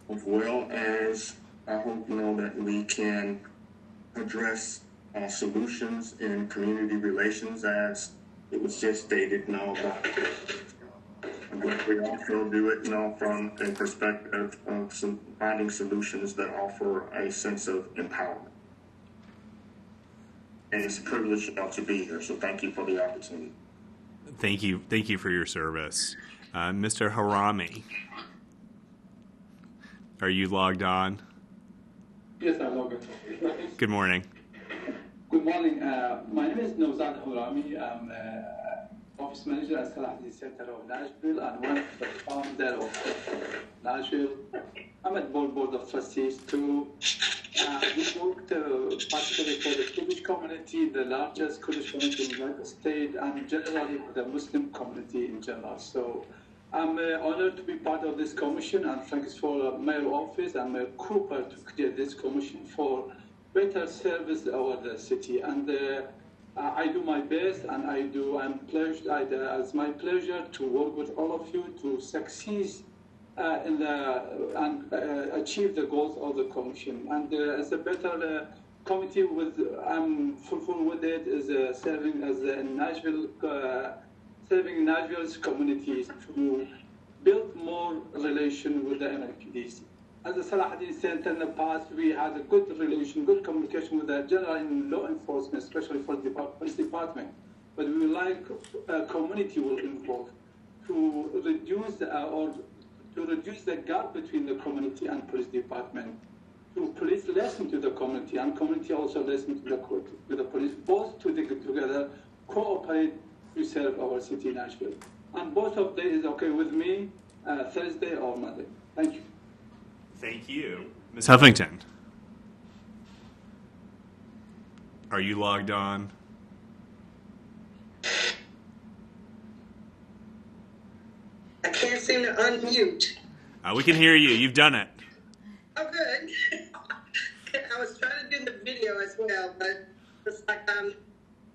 as well as I hope you know that we can address uh, solutions in community relations as it was just stated now about but we also do it you know from a perspective of some finding solutions that offer a sense of empowerment. And it's a privilege you know, to be here, so thank you for the opportunity. Thank you. Thank you for your service. Uh, Mr. Harami, are you logged on? Yes, I'm logged on. Good morning. Good morning. Uh, my name is Nozad Harami. I'm uh, office manager at Salahadeen Center of Nashville and one of the founder of Nashville. I'm at board board of trustees too. Uh, we worked uh, particularly for the Kurdish community, the largest Kurdish community in the United States, and generally for the Muslim community in general. So I'm uh, honored to be part of this commission, and thanks for uh, Mayor Office and Mayor Cooper to create this commission for better service over the city. And uh, I do my best, and I do. I'm pleased. I, uh, it's my pleasure to work with all of you to succeed uh, in the, and uh, achieve the goals of the commission. And uh, as a better uh, committee, with I'm fulfilled with it, is uh, serving as a Nashville serving Nashville's communities to build more relation with the MNPD. As the Salahadeen Center in the past, we had a good relation, good communication with the general in law enforcement, especially for the police department. But we would like a community will involve to reduce uh, or to reduce the gap between the community and police department. To police listen to the community and community also listen to the to the police, both to get together, cooperate to serve our city, Nashville. And both of them is okay with me, uh, Thursday or Monday. Thank you. Thank you. Ms. Huffington. Are you logged on? I can't seem to unmute. Uh, we can hear you. You've done it. Oh, good. <laughs> I was trying to do the video as well, but it's like um,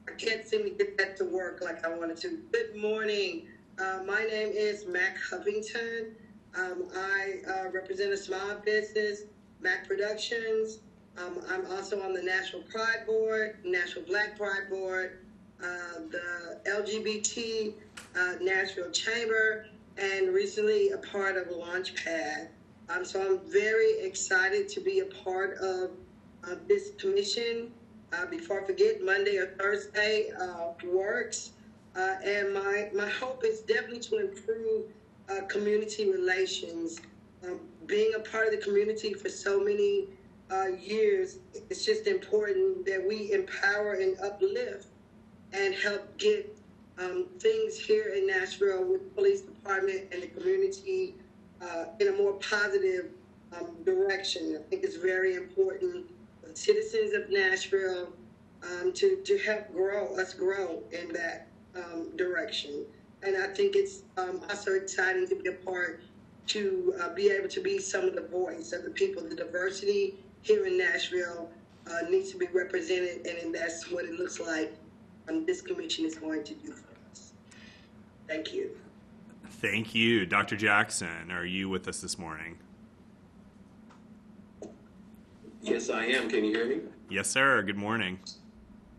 I can't seem to get that to work like I wanted to. Good morning. Uh, my name is Mac Huffington. Um, I uh, represent a small business, Mac Productions. Um, I'm also on the National Pride Board, National Black Pride Board, uh, the LGBT uh, Nashville Chamber, and recently a part of Launchpad. Um, so I'm very excited to be a part of this commission. Uh, before I forget, Monday or Thursday uh, works. Uh, and my, my hope is definitely to improve uh, community relations. Um, being a part of the community for so many uh, years, it's just important that we empower and uplift and help get um, things here in Nashville with the police department and the community uh, in a more positive um, direction. I think it's very important for citizens of Nashville um, to, to help grow, us grow in that um, direction. And I think it's um, also exciting to be a part to uh, be able to be some of the voice of the people. The diversity here in Nashville uh, needs to be represented, and that's what it looks like um, this commission is going to do for us. Thank you. Thank you. Dr. Jackson, are you with us this morning? Yes, I am. Can you hear me? Yes, sir. Good morning.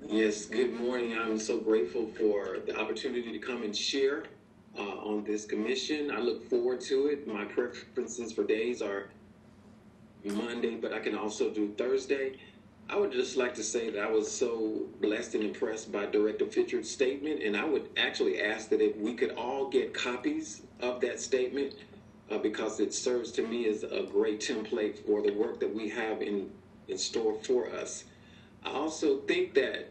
Yes, good morning. I'm so grateful for the opportunity to come and share uh, on this commission. I look forward to it. My preferences for days are Monday, but I can also do Thursday. I would just like to say that I was so blessed and impressed by Director Fitchard's statement, and I would actually ask that if we could all get copies of that statement uh, because it serves to me as a great template for the work that we have in, in store for us. I also think that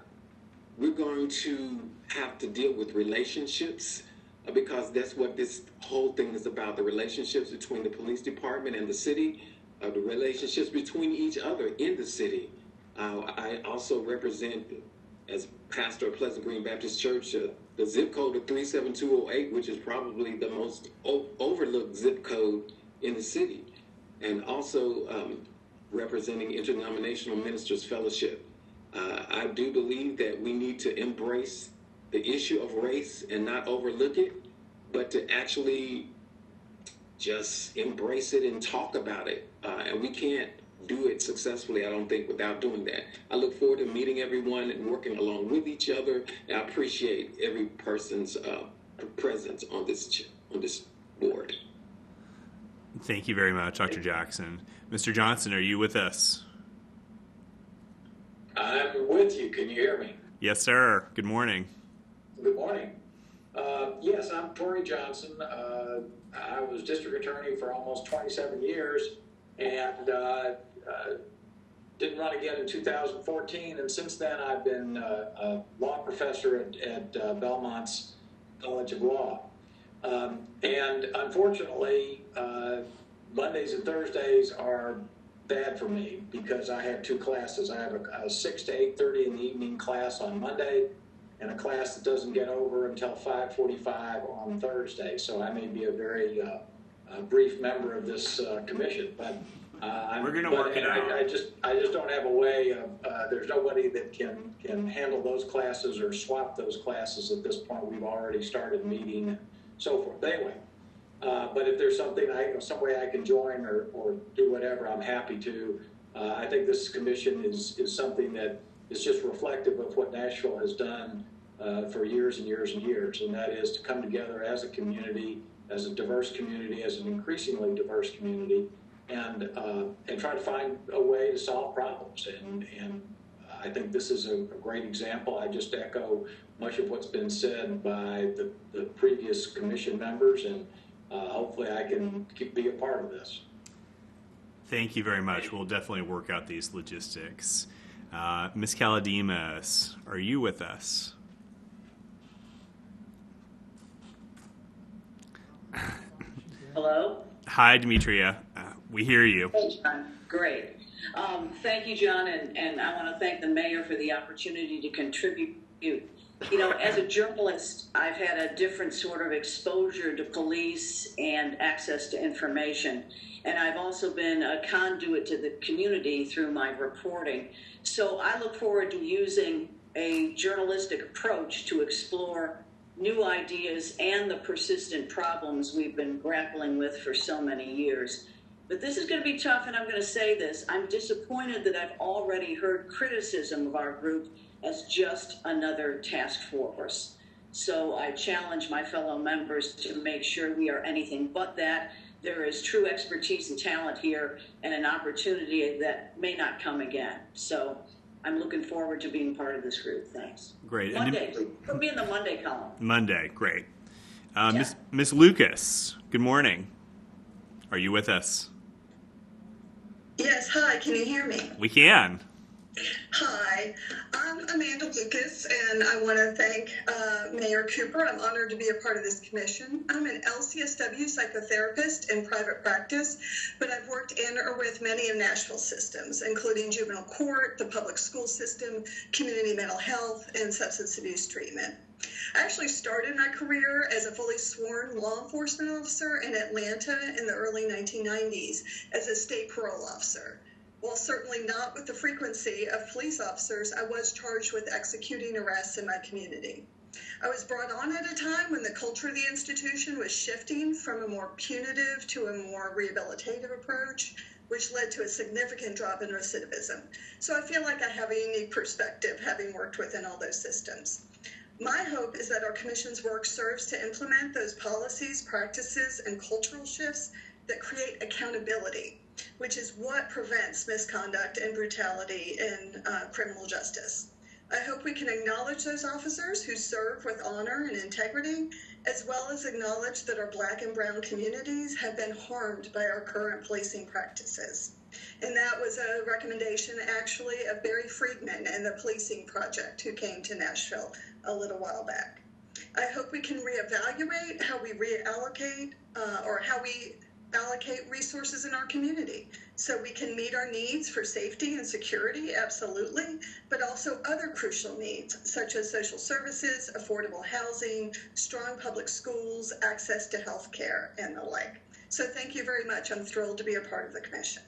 we're going to have to deal with relationships uh, because that's what this whole thing is about the relationships between the police department and the city, uh, the relationships between each other in the city. Uh, I also represent, as pastor of Pleasant Green Baptist Church, uh, the zip code of 37208, which is probably the most o- overlooked zip code in the city, and also um, representing Interdenominational Ministers Fellowship. Uh, I do believe that we need to embrace the issue of race and not overlook it, but to actually just embrace it and talk about it. Uh, and we can't do it successfully, I don't think, without doing that. I look forward to meeting everyone and working along with each other. And I appreciate every person's uh, presence on this on this board. Thank you very much, Dr. Jackson. Mr. Johnson, are you with us? I'm with you. Can you hear me? Yes, sir. Good morning. Good morning. Uh, yes, I'm Torry Johnson. Uh, I was district attorney for almost 27 years and uh, uh didn't run again in 2014. And since then, I've been uh, a law professor at, at uh, Belmont's College of Law. Um, and unfortunately, Mondays and Thursdays are bad for me because I have two classes. I have a, a six to eight thirty in the evening class on Monday, and a class that doesn't get over until five forty-five on Thursday. So I may be a very uh, a brief member of this uh, commission, but uh, I'm, we're going to work it I, out. I just I just don't have a way of. Uh, there's nobody that can can handle those classes or swap those classes at this point. We've already started meeting, and so forth. Anyway. Uh, but if there's something I, you know, some way I can join or, or do whatever, I'm happy to. Uh, I think this commission is, is something that is just reflective of what Nashville has done uh, for years and years and years, and that is to come together as a community, as a diverse community, as an increasingly diverse community, and uh, and try to find a way to solve problems. And and I think this is a, a great example. I just echo much of what's been said by the, the previous commission members, and uh, hopefully I can keep, be a part of this. Thank you very much. We'll definitely work out these logistics. Uh, Ms. Kalodimos, are you with us? Hello? Hi, Demetria. Uh, we hear you. Hey, John. Great. Um, thank you, John, and, and I want to thank the mayor for the opportunity to contribute. You know, as a journalist, I've had a different sort of exposure to police and access to information. And I've also been a conduit to the community through my reporting. So I look forward to using a journalistic approach to explore new ideas and the persistent problems we've been grappling with for so many years. But this is going to be tough, and I'm going to say this. I'm disappointed that I've already heard criticism of our group as just another task force. So I challenge my fellow members to make sure we are anything but that. There is true expertise and talent here and an opportunity that may not come again. So I'm looking forward to being part of this group. Thanks. Great. Monday. Put me in the Monday column. Monday. Great. Uh, Miss Miss Lucas, good morning. Are you with us? Yes, hi, can you hear me? We can. Hi, I'm Amanda Lucas, and I want to thank uh, Mayor Cooper. I'm honored to be a part of this commission. I'm an LCSW psychotherapist in private practice, but I've worked in or with many of Nashville's systems, including juvenile court, the public school system, community mental health, and substance abuse treatment. I actually started my career as a fully sworn law enforcement officer in Atlanta in the early 1990s as a state parole officer. While certainly not with the frequency of police officers, I was charged with executing arrests in my community. I was brought on at a time when the culture of the institution was shifting from a more punitive to a more rehabilitative approach, which led to a significant drop in recidivism. So I feel like I have a unique perspective having worked within all those systems. My hope is that our Commission's work serves to implement those policies, practices, and cultural shifts that create accountability which is what prevents misconduct and brutality in uh, criminal justice. I hope we can acknowledge those officers who serve with honor and integrity, as well as acknowledge that our black and brown communities have been harmed by our current policing practices. And that was a recommendation actually of Barry Friedman and the Policing Project, who came to Nashville a little while back. I hope we can reevaluate how we reallocate uh, or how we allocate resources in our community so we can meet our needs for safety and security, absolutely, but also other crucial needs such as social services, affordable housing, strong public schools, access to health care, and the like. So thank you very much. I'm thrilled to be a part of the commission.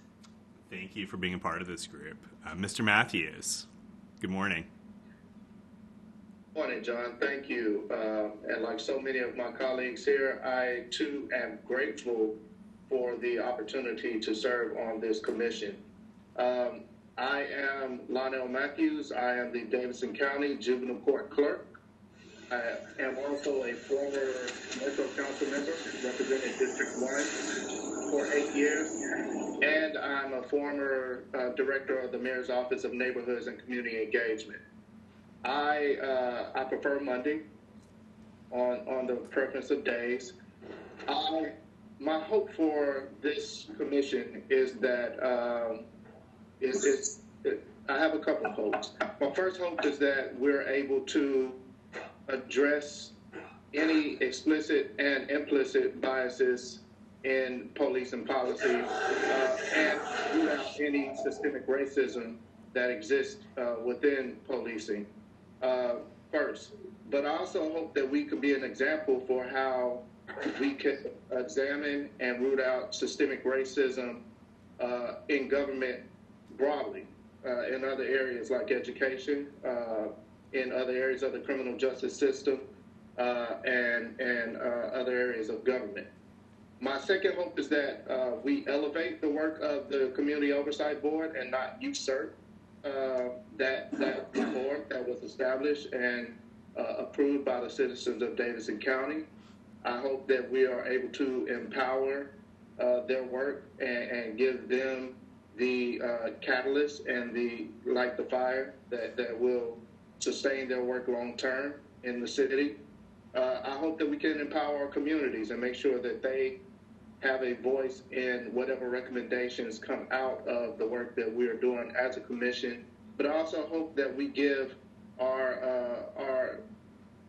Thank you for being a part of this group. Uh, Mr. Matthews, good morning. Morning, John. Thank you. Uh, and like so many of my colleagues here, I too am grateful for the opportunity to serve on this commission. Um, I am Lonnell Matthews. I am the Davidson County Juvenile Court Clerk. I am also a former Metro Council member, representing District 1 for eight years, and I'm a former uh, director of the Mayor's Office of Neighborhoods and Community Engagement. I, uh, I prefer Monday on, on the preference of days. I my hope for this commission is that um, is, I have a couple of hopes. My first hope is that we're able to address any explicit and implicit biases in police and policy uh, and any systemic racism that exists uh, within policing uh, first. But I also hope that we could be an example for how we can examine and root out systemic racism uh, in government broadly, uh, in other areas like education, uh, in other areas of the criminal justice system, uh, and and uh, other areas of government. My second hope is that uh, we elevate the work of the Community Oversight Board and not usurp that that board that was established and approved by the citizens of Davidson County. I hope that we are able to empower uh, their work and, and give them the uh, catalyst and the light the fire that, that will sustain their work long term in the city. Uh, I hope that we can empower our communities and make sure that they have a voice in whatever recommendations come out of the work that we are doing as a commission. But I also hope that we give our uh, our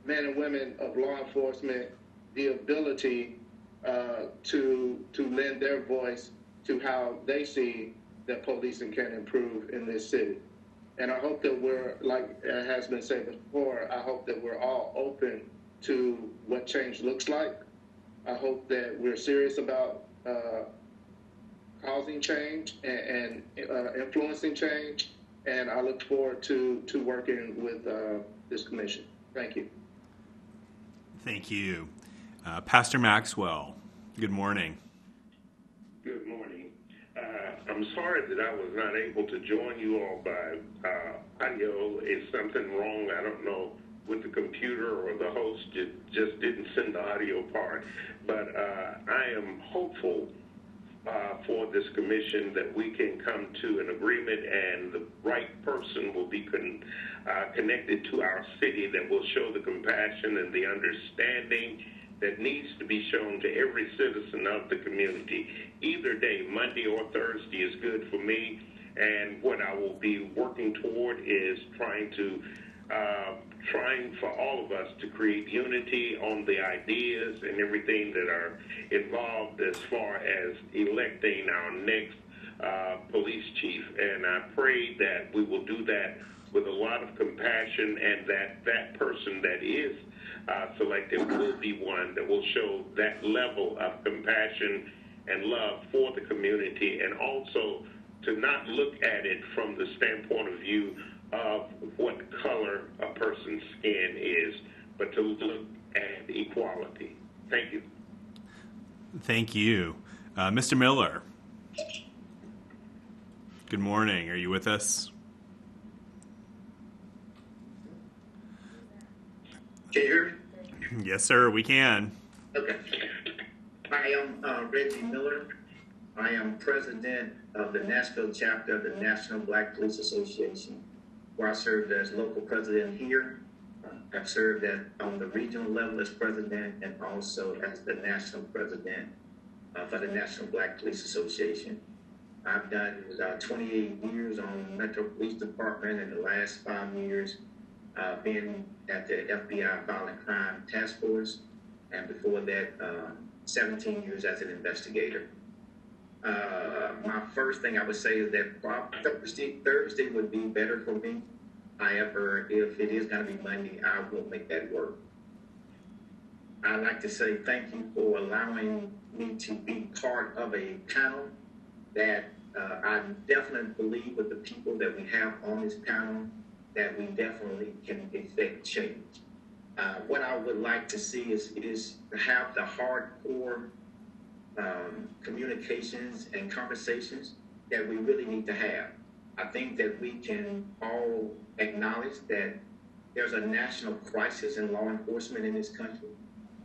men and women of law enforcement the ability uh, to to lend their voice to how they see that policing can improve in this city. And I hope that we're, like has been said before, I hope that we're all open to what change looks like. I hope that we're serious about uh, causing change and, and uh, influencing change. And I look forward to, to working with uh, this commission. Thank you. Thank you. Uh, Pastor Maxwell, good morning. Good morning. Uh, I'm sorry that I was not able to join you all by uh, audio. Is something wrong? I don't know with the computer or the host it just didn't send the audio part. But uh, I am hopeful uh, for this commission that we can come to an agreement and the right person will be con- uh, connected to our city that will show the compassion and the understanding that needs to be shown to every citizen of the community. Either day, Monday or Thursday, is good for me. And what I will be working toward is trying to uh, trying for all of us to create unity on the ideas and everything that are involved as far as electing our next uh, police chief. And I pray that we will do that with a lot of compassion and that that person that is uh, selected will be one that will show that level of compassion and love for the community and also to not look at it from the standpoint of view of what color a person's skin is, but to look at equality. Thank you. Thank you. Uh, Mr. Miller. Good morning. Are you with us? Can you hear me? Yes, sir, we can. Okay. I am uh, Reggie Miller. I am president of the Nashville chapter of the National Black Police Association, where I served as local president here. I've served at, on the regional level as president and also as the national president uh, for the National Black Police Association. I've done uh, 28 years on Metro Police Department and the last five years uh, being at the FBI Violent Crime Task Force, and before that, uh, 17 years as an investigator. Uh, my first thing I would say is that Thursday, Thursday would be better for me. However, if it is going to be Monday, I will make that work. I'd like to say thank you for allowing me to be part of a panel that uh, I definitely believe with the people that we have on this panel that we definitely can effect change. Uh, what I would like to see is is have the hardcore um, communications and conversations that we really need to have. I think that we can all acknowledge that there's a national crisis in law enforcement in this country.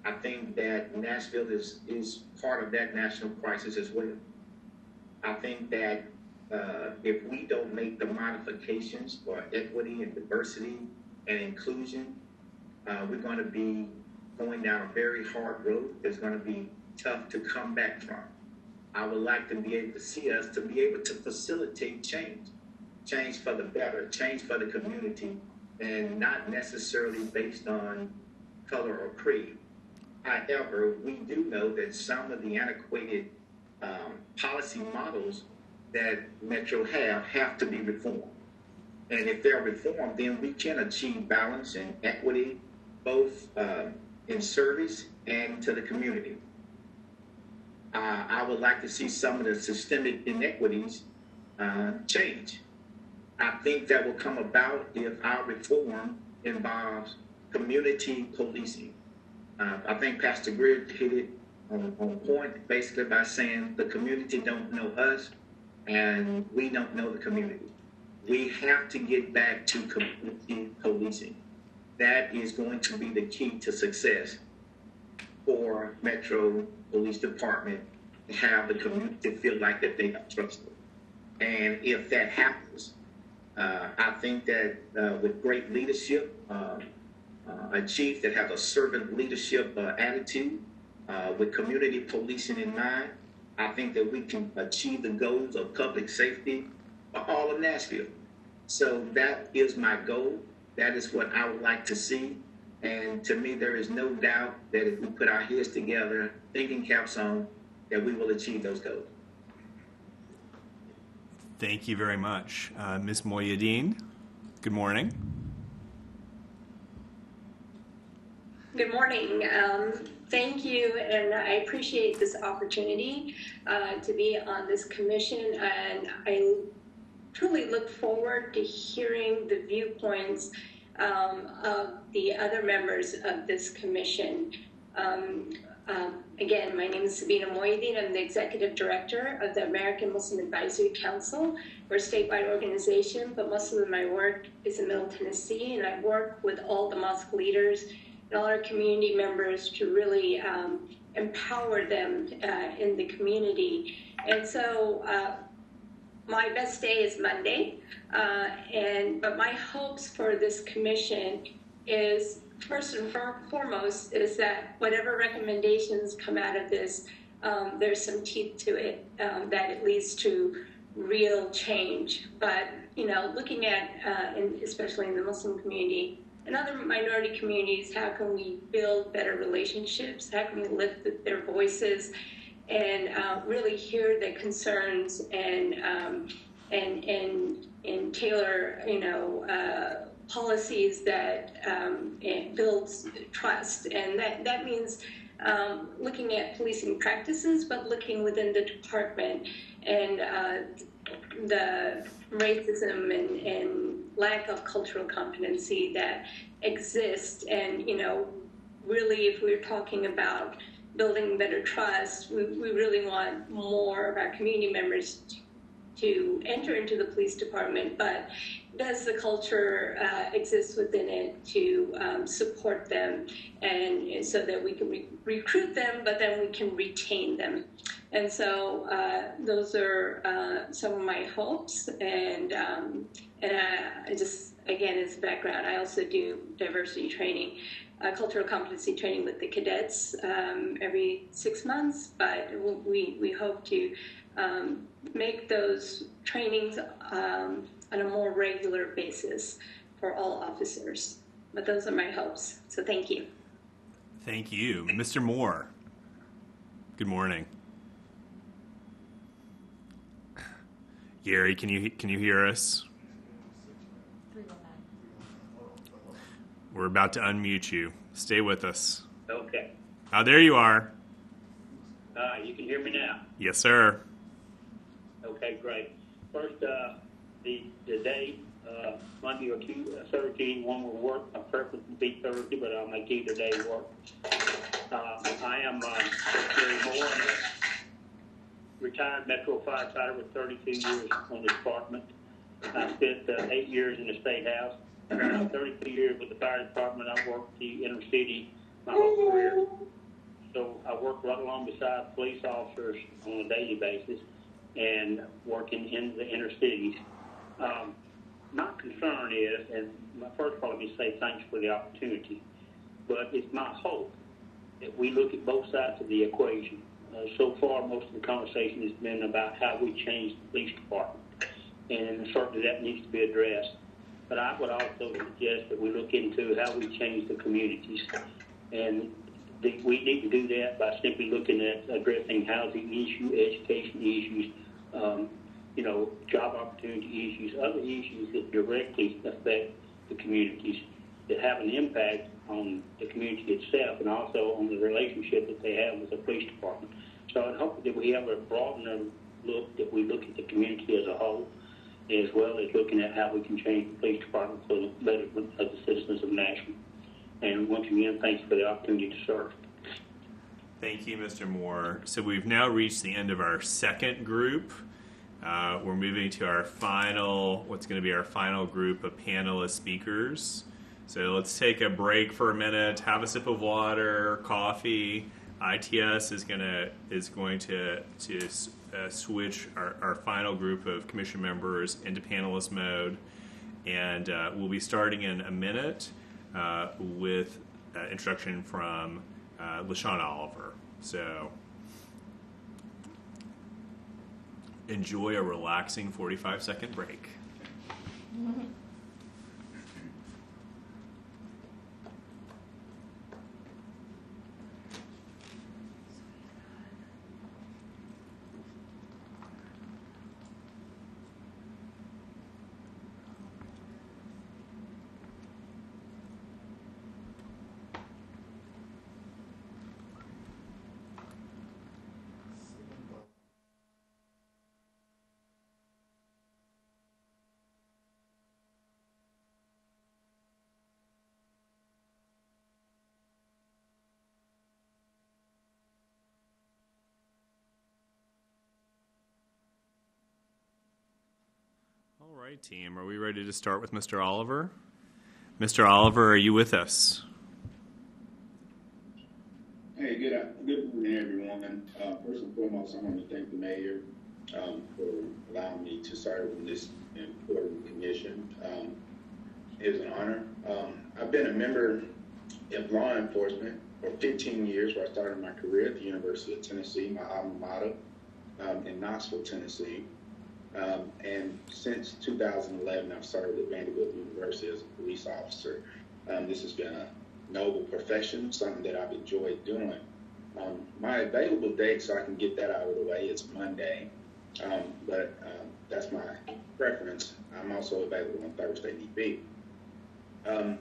I think that Nashville is, is part of that national crisis as well. I think that uh, if we don't make the modifications for equity and diversity and inclusion, uh, we're going to be going down a very hard road. It's going to be tough to come back from. I would like to be able to see us to be able to facilitate change, change for the better, change for the community, and not necessarily based on color or creed. However, we do know that some of the antiquated um, policy models that Metro have have to be reformed. And if they're reformed, then we can achieve balance and equity, both uh, in service and to the community. Uh, I would like to see some of the systemic inequities uh, change. I think that will come about if our reform involves community policing. Uh, I think Pastor Greer hit it on, on point basically by saying the community don't know us and we don't know the community. We have to get back to community policing. that is going to be the key to success for Metro Police Department to have the community feel like that they are trusted. And if that happens, uh, I think that uh, with great leadership, uh, uh, a chief that has a servant leadership uh, attitude, uh, with community policing in mind, I think that we can achieve the goals of public safety for all of Nashville. So that is my goal. That is what I would like to see. And to me, there is no doubt that if we put our heads together, thinking caps on, that we will achieve those goals. Thank you very much. Uh, Ms. Mohyuddin, good morning. Good morning. Um, thank you, and I appreciate this opportunity uh, to be on this commission. And I truly look forward to hearing the viewpoints um, of the other members of this commission. Um, um, again, my name is Sabina Mohyuddin. I'm the executive director of the American Muslim Advisory Council. We're a statewide organization, but most of my work is in Middle Tennessee, and I work with all the mosque leaders and all our community members to really um, empower them uh, in the community. And so, uh, my best day is Monday, uh, and but my hopes for this commission is first and foremost is that whatever recommendations come out of this, um, there's some teeth to it, um, that it leads to real change. But you know, looking at, uh, in, especially in the Muslim community and other minority communities, how can we build better relationships? How can we lift their voices and uh, really hear their concerns and um, and and and tailor, you know. Uh, policies that um, builds trust, and that that means um, looking at policing practices, but looking within the department and uh, the racism and, and lack of cultural competency that exists. And you know, really, if we're talking about building better trust, we, we really want more of our community members to enter into the police department, but does the culture uh, exist within it to um, support them and, and, so that we can re- recruit them, but then we can retain them. And so uh, those are uh, some of my hopes. And, um, and I, I, just, again, as a background, I also do diversity training. Uh, cultural competency training with the cadets um, every six months, but we, we hope to um, make those trainings um, on a more regular basis for all officers. But those are my hopes. So thank you. Thank you. Mr. Moore, good morning. Gary, can you can you hear us? We're about to unmute you. Stay with us. Okay. Oh, there you are. Uh, you can hear me now. Yes, sir. Okay, great. First, uh, the, the day, uh, Monday or Tuesday, uh, Thursday, one will work. My preference would be Thursday, but I'll make either day work. Uh, I am uh, Gary Moore, a retired Metro firefighter with 32 years on the department. I spent uh, eight years in the State House, 32 years with the fire department. I worked the inner city my whole career. So I work right along beside police officers on a daily basis and working in the inner cities. Um, my concern is, and my first part, let me say thanks for the opportunity, but it's my hope that we look at both sides of the equation. Uh, so far, most of the conversation has been about how we change the police department, and certainly that needs to be addressed. But I would also suggest that we look into how we change the communities, and the, we need to do that by simply looking at addressing housing issues, education issues, um, you know, job opportunity issues, other issues that directly affect the communities that have an impact on the community itself and also on the relationship that they have with the police department. So I hope that we have a broader look, that we look at the community as a whole, as well as looking at how we can change the police department for the betterment of the citizens of Nashville. And once again, thanks for the opportunity to serve. Thank you, Mr. Moore. So we've now reached the end of our second group. Uh, we're moving to our final, what's going to be our final group of panelist speakers. So let's take a break for a minute, have a sip of water, coffee. ITS is gonna is going to to uh, switch our, our final group of commission members into panelist mode, and uh, we'll be starting in a minute uh, with uh, introduction from uh, LaShawn Oliver. So enjoy a relaxing 45 second break. All right, team. Are we ready to start with Mr. Oliver? Mr. Oliver, are you with us? Hey, good, good morning, everyone. Uh, first and foremost, I want to thank the mayor um, for allowing me to serve on this important commission. Um, it was an honor. Um, I've been a member of law enforcement for 15 years, where I started my career at the University of Tennessee, my alma mater, um, in Knoxville, Tennessee. Um, and since 2011, I've served at Vanderbilt University as a police officer. Um, this has been a noble profession, something that I've enjoyed doing. Um, my available date, so I can get that out of the way, is Monday, um, but um, that's my preference. I'm also available on Thursday, need be. Um,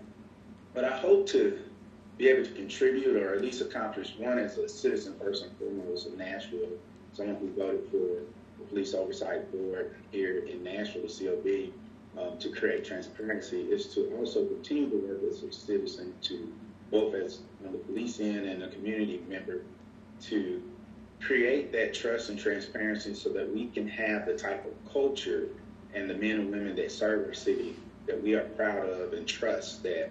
but I hope to be able to contribute or at least accomplish one as a citizen first and foremost of Nashville, someone who voted for Police Oversight Board here in Nashville, the COB, um, to create transparency is to also continue to work as a citizen to both as on the police end and a community member to create that trust and transparency so that we can have the type of culture and the men and women that serve our city that we are proud of and trust that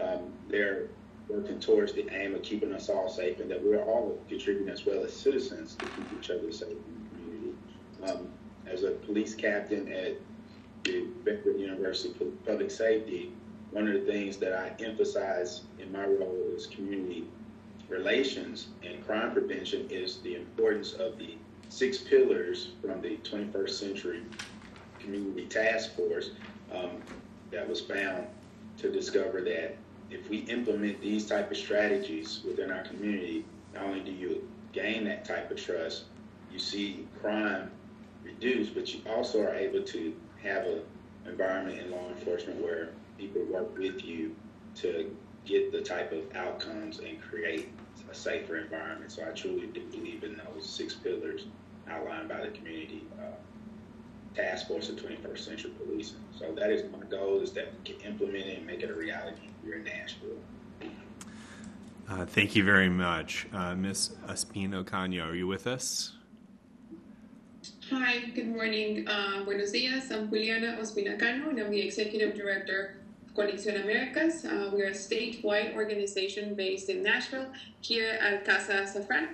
um, they're working towards the aim of keeping us all safe and that we're all contributing as well as citizens to keep each other safe. Um, as a police captain at the Beckford University Public Safety, one of the things that I emphasize in my role as community relations and crime prevention is the importance of the six pillars from the 21st century community task force um, that was found to discover that if we implement these type of strategies within our community, not only do you gain that type of trust, you see crime reduce, but you also are able to have an environment in law enforcement where people work with you to get the type of outcomes and create a safer environment. So I truly do believe in those six pillars outlined by the community uh, task force of 21st century policing. So that is my goal is that we can implement it and make it a reality here in Nashville. Uh, thank you very much. Uh, Ms. Ospina Cano, are you with us? Hi, good morning. Uh, buenos dias. I'm Juliana Ospina Cano, and I'm the Executive Director of Conexión Américas. Uh, we are a statewide organization based in Nashville, here at Casa Azafrán.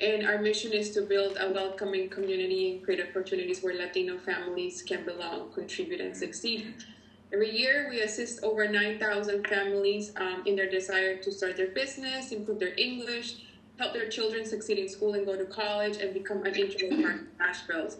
And our mission is to build a welcoming community and create opportunities where Latino families can belong, contribute, and succeed. Every year, we assist over 9,000 families um, in their desire to start their business, improve their English, help their children succeed in school and go to college, and become an integral part of Nashville.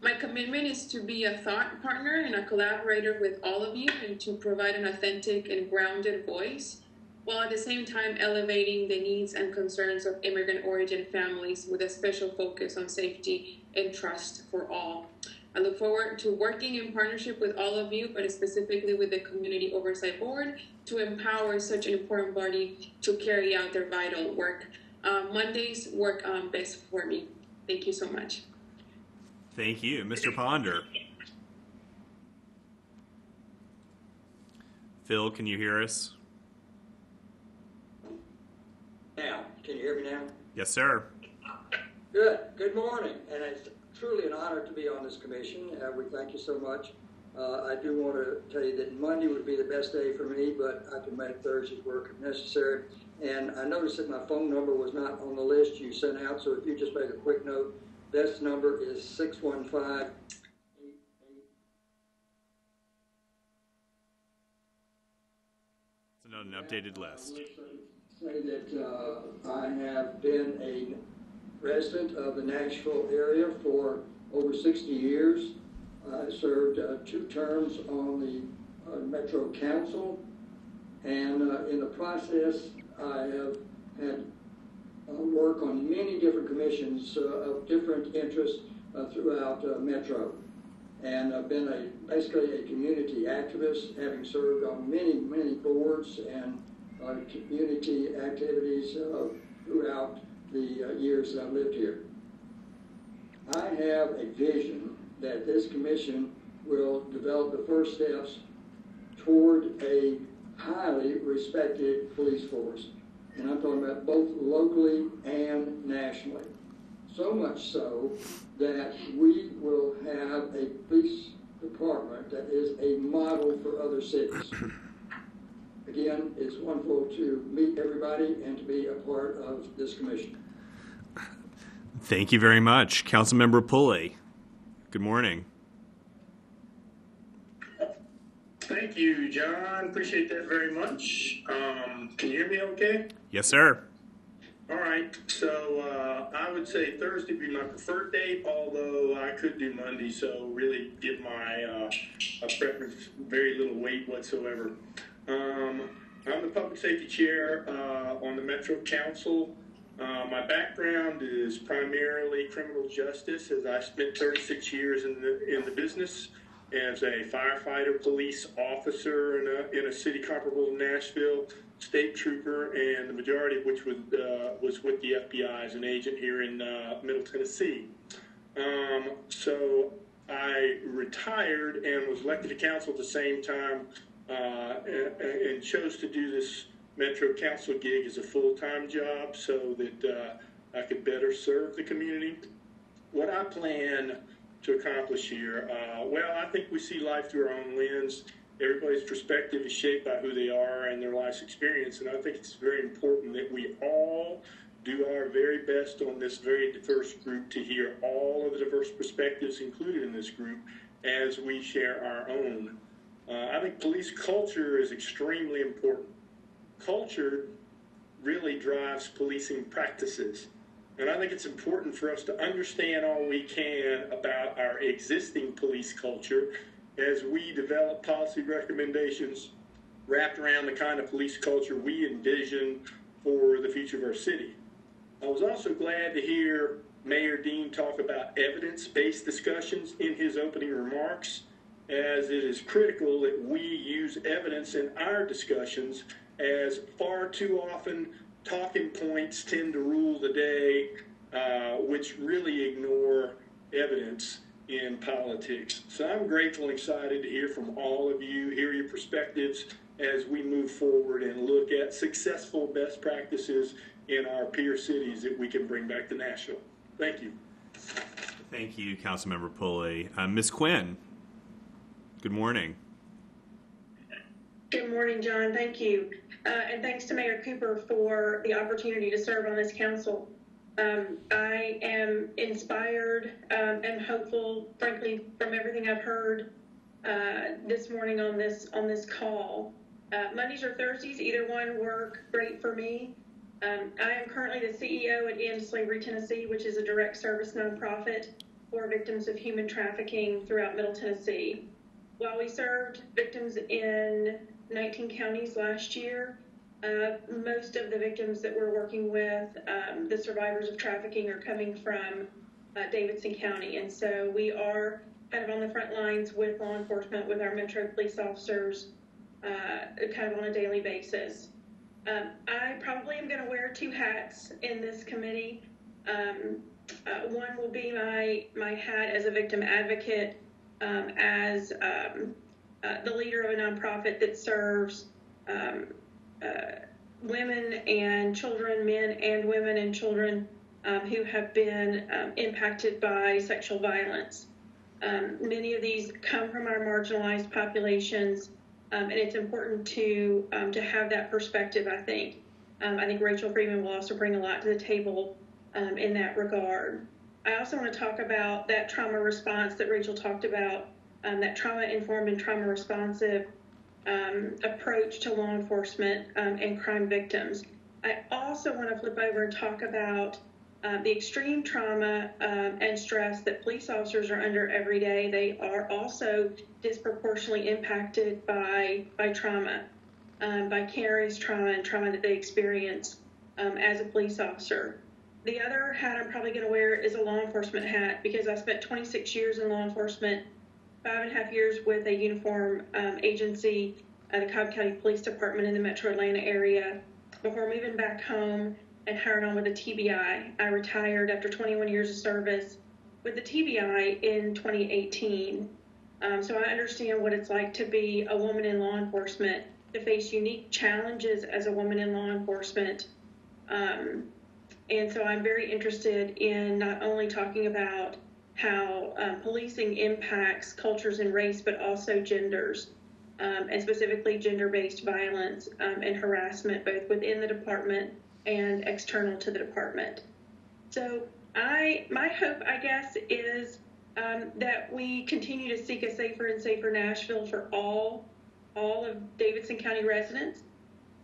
My commitment is to be a thought partner and a collaborator with all of you and to provide an authentic and grounded voice while at the same time elevating the needs and concerns of immigrant origin families with a special focus on safety and trust for all. I look forward to working in partnership with all of you, but specifically with the Community Oversight Board to empower such an important body to carry out their vital work. Uh, Mondays work um, best for me. Thank you so much. Thank you. Mr. Ponder. Phil, can you hear us? Now, can you hear me now? Yes, sir. Good. Good morning. And it's truly an honor to be on this commission. Uh, we thank you so much. Uh, I do want to tell you that Monday would be the best day for me, but I can make Thursdays work if necessary. And I noticed that my phone number was not on the list you sent out, so if you just make a quick note, this number is 615 It's not an updated list. say that uh, I have been a resident of the Nashville area for over 60 years. I served uh, two terms on the uh, Metro Council, and uh, in the process, I have had uh, work on many different commissions uh, of different interests uh, throughout Metro. And I've been a, basically a community activist, having served on many, many boards and uh, community activities uh, throughout the uh, years that I've lived here. I have a vision that this commission will develop the first steps toward a highly respected police force. And I'm talking about both locally and nationally. So much so that we will have a police department that is a model for other cities. Again, it's wonderful to meet everybody and to be a part of this commission. Thank you very much. Councilmember Pulley. Good morning. Thank you, John. Appreciate that very much. Um, can you hear me okay? Yes, sir. All right. So uh, I would say Thursday would be my preferred date, although I could do Monday. So really give my uh, a preference very little weight whatsoever. Um, I'm the public safety chair uh, on the Metro Council. Uh, my background is primarily criminal justice, as I spent 36 years in the in the business as a firefighter, police officer in a, in a city comparable to Nashville, state trooper, and the majority of which was uh, was with the FBI as an agent here in uh, Middle Tennessee. Um, so I retired and was elected to council at the same time, uh, and, and chose to do this Metro Council gig as a full time job so that uh, I could better serve the community. What I plan to accomplish here? Uh, well, I think we see life through our own lens. Everybody's perspective is shaped by who they are and their life's experience, and I think it's very important that we all do our very best on this very diverse group to hear all of the diverse perspectives included in this group as we share our own. Uh, I think police culture is extremely important. Culture really drives policing practices. And I think it's important for us to understand all we can about our existing police culture as we develop policy recommendations wrapped around the kind of police culture we envision for the future of our city. I was also glad to hear Mayor Dean talk about evidence based discussions in his opening remarks, as it is critical that we use evidence in our discussions, as far too often talking points tend to rule the day, uh, which really ignore evidence in politics. So I'm grateful and excited to hear from all of you, hear your perspectives as we move forward and look at successful best practices in our peer cities that we can bring back to Nashville. Thank you. Thank you, Councilmember Pulley. Uh, Ms. Quin, good morning. Good morning, John. Thank you. Uh, and thanks to Mayor Cooper for the opportunity to serve on this council. Um, I am inspired um, and hopeful, frankly, from everything I've heard uh, this morning on this on this call. Uh, Mondays or Thursdays, either one work great for me. Um, I am currently the CEO at End Slavery Tennessee, which is a direct service nonprofit for victims of human trafficking throughout Middle Tennessee. While we served victims in 19 counties last year, uh, most of the victims that we're working with, um, the survivors of trafficking, are coming from uh, Davidson County. And so we are kind of on the front lines with law enforcement, with our Metro police officers, uh, kind of on a daily basis. Um, I probably am going to wear two hats in this committee. Um, uh, one will be my, my hat as a victim advocate, um, as um, uh, the leader of a nonprofit that serves um, uh, women and children, men and women and children um, who have been um, impacted by sexual violence. Um, many of these come from our marginalized populations, um, and it's important to um, to have that perspective. I think. I think Rachel Freeman will also bring a lot to the table in that regard. I also want to talk about that trauma response that Rachel talked about, um, that trauma informed and trauma responsive approach to law enforcement and crime victims. I also want to flip over and talk about uh, the extreme trauma um, and stress that police officers are under every day, they are also disproportionately impacted by by trauma, um, by vicarious trauma and trauma that they experience um, as a police officer. The other hat I'm probably going to wear is a law enforcement hat because I spent 26 years in law enforcement, five and a half years with a uniform um, agency, the Cobb County Police Department in the Metro Atlanta area, before moving back home and hired on with the TBI. I retired after 21 years of service with the TBI in 2018. Um, so I understand what it's like to be a woman in law enforcement, to face unique challenges as a woman in law enforcement. Um, and so I'm very interested in not only talking about how um, policing impacts cultures and race, but also genders, um, and specifically gender based violence um, and harassment, both within the department and external to the department. So I, my hope, I guess, is um, that we continue to seek a safer and safer Nashville for all, all of Davidson County residents.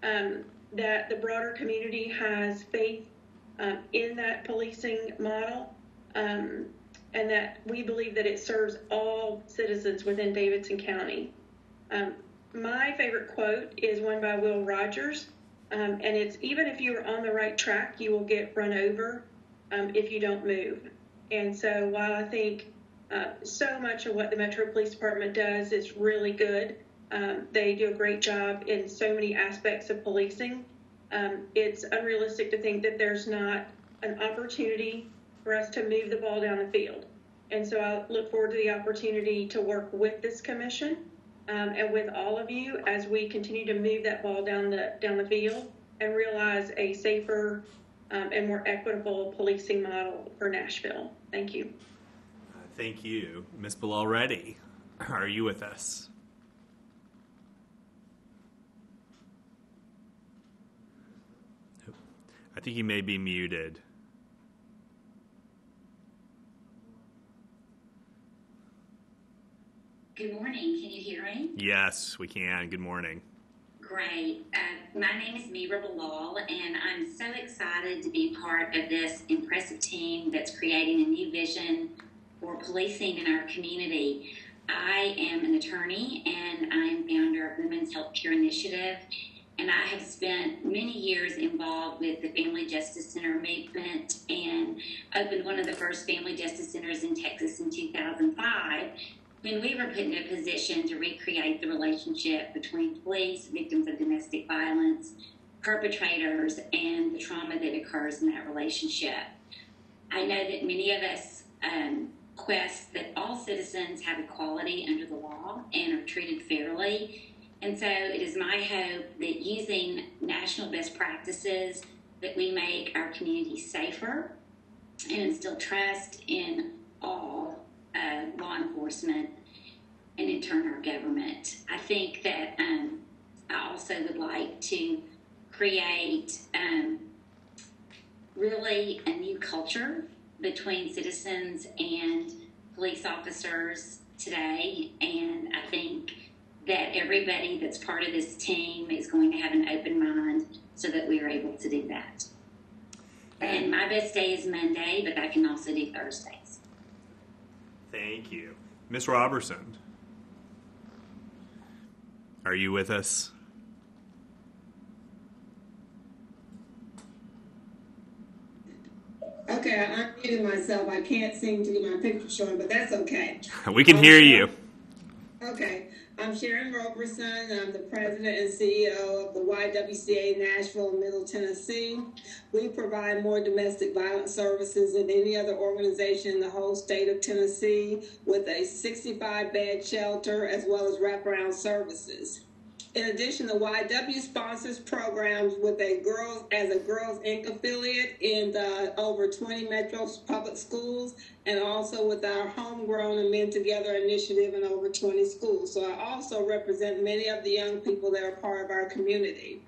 Um, that the broader community has faith um, in that policing model, um, and that we believe that it serves all citizens within Davidson County. Um, my favorite quote is one by Will Rogers, um, and it's even if you're on the right track, you will get run over um, if you don't move. And so while I think uh, so much of what the Metro Police Department does is really good, um, they do a great job in so many aspects of policing. Um, it's unrealistic to think that there's not an opportunity for us to move the ball down the field. And so I look forward to the opportunity to work with this commission um, and with all of you as we continue to move that ball down the down the field and realize a safer um, and more equitable policing model for Nashville. Thank you. Uh, thank you, Ms. Bilal Reddy. Are you with us? I think you may be muted. Good morning. Can you hear me? Yes, we can. Good morning. Great. Uh, my name is Mira Bilal, and I'm so excited to be part of this impressive team that's creating a new vision for policing in our community. I am an attorney and I'm founder of Women's Healthcare Initiative, and I have spent many years involved with the Family Justice Center movement and opened one of the first family justice centers in Texas in 2005 when we were put in a position to recreate the relationship between police, victims of domestic violence, perpetrators, and the trauma that occurs in that relationship. I know that many of us um, quest that all citizens have equality under the law and are treated fairly. And so it is my hope that using national best practices that we make our community safer and instill trust in all uh, law enforcement and in turn our government. I think that um, I also would like to create um, really a new culture between citizens and police officers today. And I think that everybody that's part of this team is going to have an open mind so that we are able to do that. And my best day is Monday, but I can also do Thursdays. Thank you. Ms. Roberson, are you with us? Okay, I'm muting myself. I can't seem to get my picture showing, but that's okay. <laughs> We can hear you. Okay. I'm Sharon Roberson. I'm the president and CEO of the YWCA Nashville Middle Tennessee. We provide more domestic violence services than any other organization in the whole state of Tennessee with a 65 bed shelter as well as wraparound services. In addition, the YW sponsors programs with a girls as a Girls Inc. affiliate in the over 20 metro public schools, and also with our homegrown AMEND Together initiative in over 20 schools. So I also represent many of the young people that are part of our community.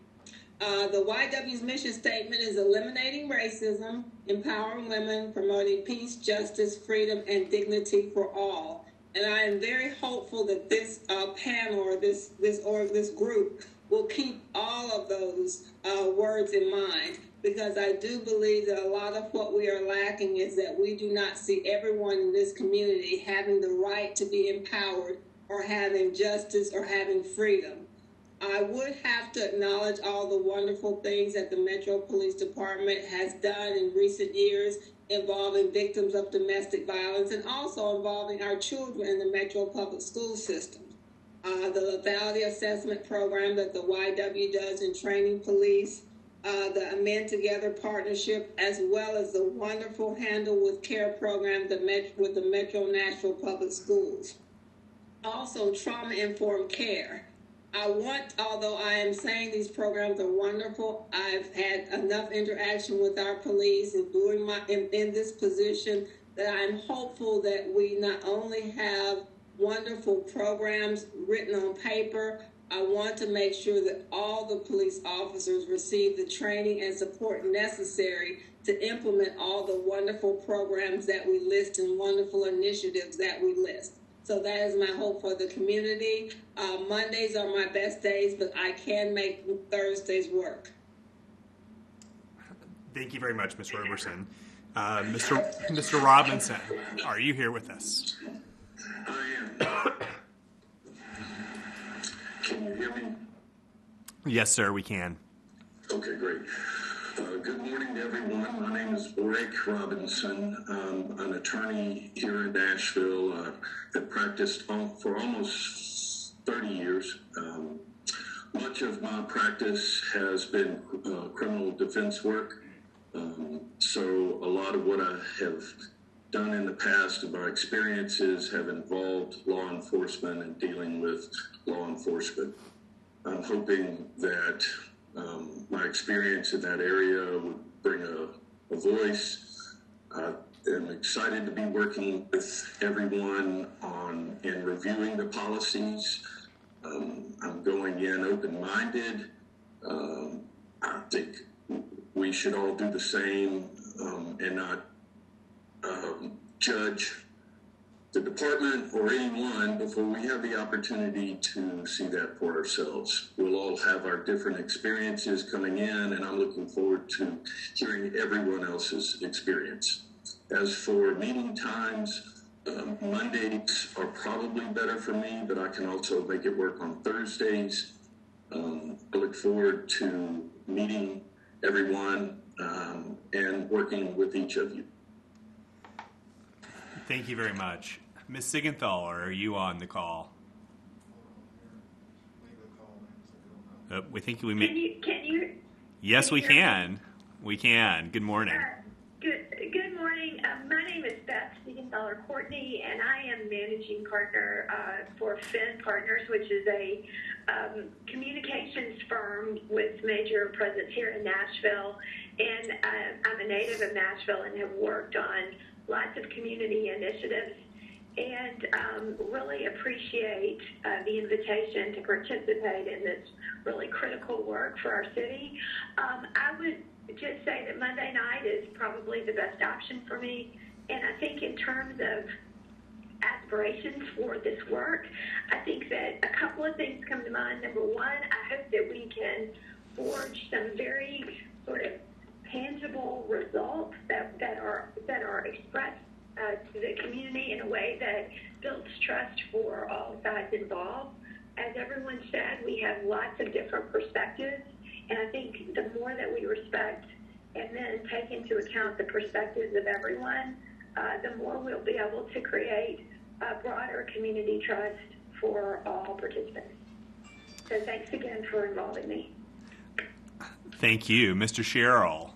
Uh, the YW's mission statement is eliminating racism, empowering women, promoting peace, justice, freedom, and dignity for all and I am very hopeful that this uh, panel or this this or this group will keep all of those uh, words in mind because I do believe that a lot of what we are lacking is that we do not see everyone in this community having the right to be empowered or having justice or having freedom. I would have to acknowledge all the wonderful things that the Metro Police Department has done in recent years involving victims of domestic violence and also involving our children in the Metro Public School System. Uh, the lethality assessment program that the YW does in training police, uh, the AMEND Together partnership, as well as the wonderful Handle with Care program the Met- with the Metro Nashville Public Schools. Also, trauma informed care. I want, although I am saying these programs are wonderful, I've had enough interaction with our police and doing my in, in this position that I'm hopeful that we not only have wonderful programs written on paper, I want to make sure that all the police officers receive the training and support necessary to implement all the wonderful programs that we list and wonderful initiatives that we list. So that is my hope for the community. Uh, Mondays are my best days, but I can make Thursdays work. Thank you very much, Ms. Roberson. Uh, Mr. Mr. Robinson, are you here with us? I am. Can you hear me? Yes, sir, we can. Okay, great. Uh, good morning to everyone. My name is Blake Robinson. I'm an attorney here in Nashville uh, that practiced for almost 30 years. Um, much of my practice has been uh, criminal defense work. Um, so a lot of what I have done in the past and my experiences have involved law enforcement and dealing with law enforcement. I'm hoping that um, my experience in that area would bring a, a voice. I am excited to be working with everyone on in reviewing the policies. Um, I'm going in open minded. Um, I think we should all do the same um, and not um, judge the department or anyone before we have the opportunity to see that for ourselves. We'll all have our different experiences coming in, and I'm looking forward to hearing everyone else's experience. As for meeting times, um, Mondays are probably better for me, but I can also make it work on Thursdays. Um, I look forward to meeting everyone um, and working with each of you. Thank you very much. Ms. Seigenthaler, are you on the call? Uh, we think we may. Can you? Can you yes, can we can. We can. Good morning. Uh, good. Good morning. Um, my name is Beth Seigenthaler Courtney, and I am managing partner uh, for Finn Partners, which is a um, communications firm with major presence here in Nashville. And uh, I'm a native of Nashville and have worked on lots of community initiatives and um, really appreciate uh, the invitation to participate in this really critical work for our city. Um, I would just say that Monday night is probably the best option for me. And I think in terms of aspirations for this work, I think that a couple of things come to mind. Number one, I hope that we can forge some very sort of tangible results that, that are that are expressed uh, to the community in a way that builds trust for all sides involved. As everyone said, we have lots of different perspectives, and I think the more that we respect and then take into account the perspectives of everyone, uh, the more we'll be able to create a broader community trust for all participants. So thanks again for involving me. Thank you. Mr. Sherrill,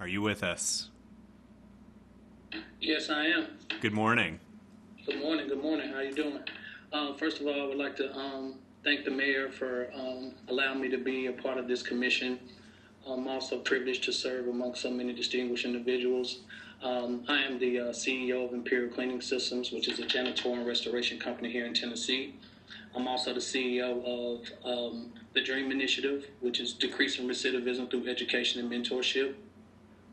are you with us? Yes, I am. Good morning. Good morning. Good morning. How you doing? Uh, first of all, I would like to um, thank the mayor for um, allowing me to be a part of this commission. I'm also privileged to serve among so many distinguished individuals. Um, I am the uh, CEO of Imperial Cleaning Systems, which is a janitorial and restoration company here in Tennessee. I'm also the CEO of um, the Dream Initiative, which is decreasing recidivism through education and mentorship.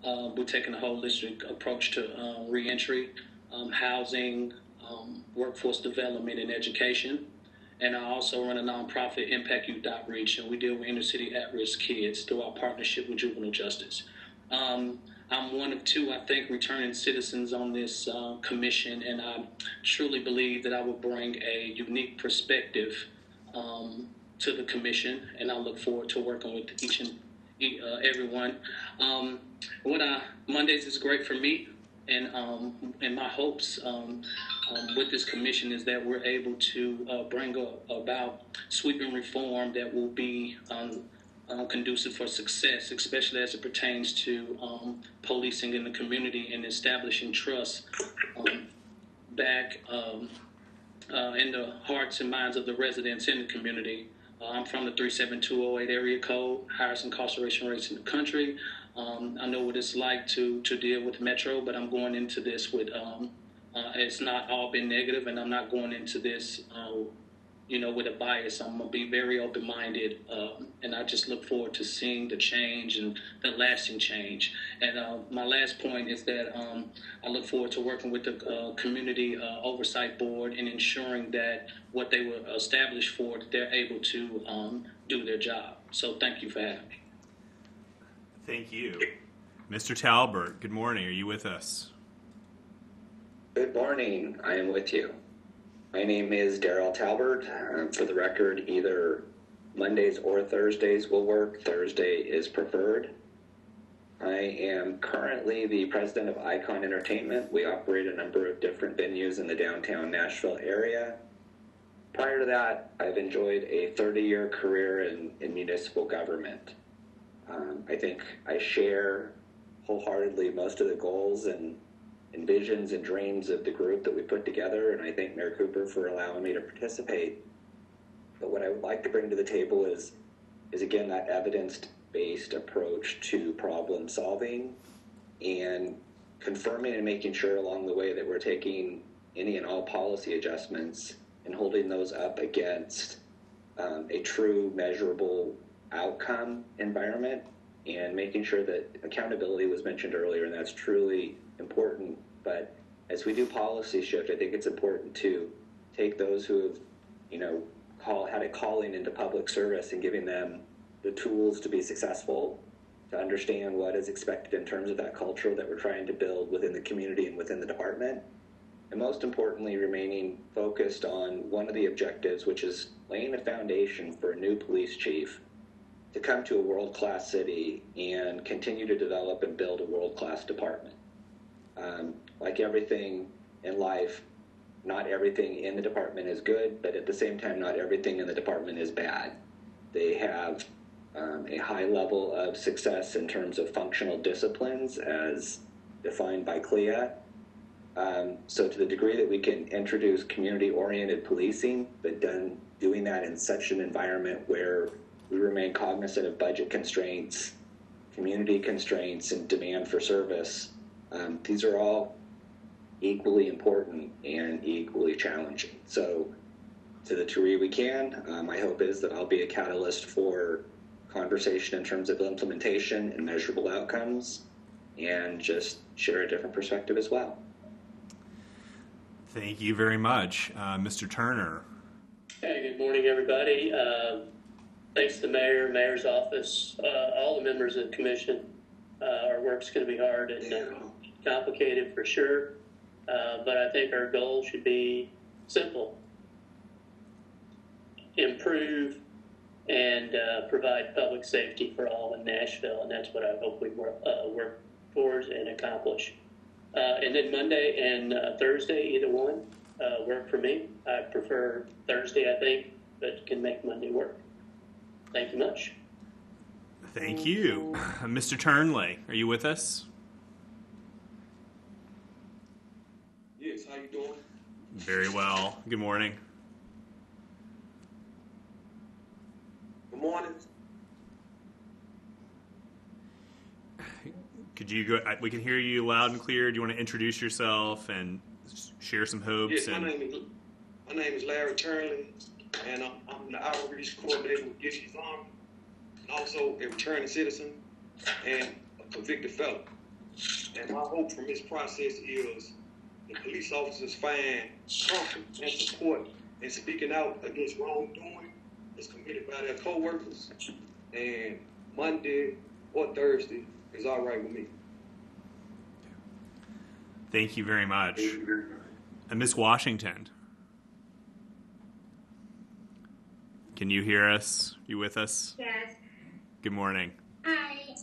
Uh, we're taking a holistic approach to uh, reentry, um, housing, um, workforce development, and education. And I also run a nonprofit, Impact Youth Outreach, and we deal with inner city at risk kids through our partnership with Juvenile Justice. Um, I'm one of two, I think, returning citizens on this uh, commission, and I truly believe that I will bring a unique perspective um, to the commission, and I look forward to working with each and uh, everyone. Um, what I, Mondays is great for me, and um, and my hopes um, um, with this commission is that we're able to uh, bring a, about sweeping reform that will be um, uh, conducive for success, especially as it pertains to um, policing in the community and establishing trust back uh, in the hearts and minds of the residents in the community. Uh, I'm from the 37208 area code, highest incarceration rates in the country. Um, I know what it's like to, to deal with Metro, but I'm going into this with, um, uh, it's not all been negative, and I'm not going into this uh, you know, with a bias. I'm gonna be very open minded, um, and I just look forward to seeing the change and the lasting change. And uh, my last point is that um, I look forward to working with the uh, community uh, oversight board and ensuring that what they were established for, that they're able to um, do their job. So thank you for having me. Thank you, Mr. Talbert. Good morning. Are you with us? Good morning. I am with you. My name is Daryl Talbert. Uh, for the record, either Mondays or Thursdays will work. Thursday is preferred. I am currently the president of Icon Entertainment. We operate a number of different venues in the downtown Nashville area. Prior to that, I've enjoyed a 30 year career in, in municipal government. Um, I think I share wholeheartedly most of the goals and and visions and dreams of the group that we put together. And I thank Mayor Cooper for allowing me to participate. But what I would like to bring to the table is, is again, that evidence-based approach to problem solving and confirming and making sure along the way that we're taking any and all policy adjustments and holding those up against um, a true measurable outcome environment and making sure that accountability was mentioned earlier and that's truly important. But as we do policy shift, I think it's important to take those who have, you know, call had a calling into public service and giving them the tools to be successful, to understand what is expected in terms of that culture that we're trying to build within the community and within the department. And most importantly, remaining focused on one of the objectives, which is laying a foundation for a new police chief to come to a world class city and continue to develop and build a world class department. Um, like everything in life, not everything in the department is good, but at the same time, not everything in the department is bad. They have um, a high level of success in terms of functional disciplines as defined by CALEA. Um, so, to the degree that we can introduce community oriented policing, but done doing that in such an environment where we remain cognizant of budget constraints, community constraints, and demand for service, um, these are all equally important and equally challenging. So, to the degree we can, um, my hope is that I'll be a catalyst for conversation in terms of implementation and measurable outcomes, and just share a different perspective as well. Thank you very much, uh, Mr. Turner. Hey, good morning, everybody. Uh, thanks to the mayor, mayor's office, uh, all the members of the commission. Uh, our work's going to be hard and uh, complicated for sure, uh, but I think our goal should be simple improve and uh, provide public safety for all in Nashville, and that's what I hope we work, uh, work towards and accomplish. Uh, and then Monday and uh, Thursday, either one, work for me. I prefer Thursday, I think, but can make Monday work. Thank you much. Thank you. <laughs> Mr. Turnley, are you with us? Yes, how you doing? Very well. Good morning. Good morning. Could you go? We can hear you loud and clear. Do you want to introduce yourself and share some hopes? Yes, my name is my name is Larry Turnley, and I'm, I'm the outreach coordinator with Gideon's Army, and also a returning citizen and a convicted felon. And my hope from this process is the police officers find comfort and support in speaking out against wrongdoing that's committed by their coworkers. And Monday or Thursday is all right with me. Thank you very much. And uh, Miss Washington, can you hear us? You with us? Yes. Good morning. Hi.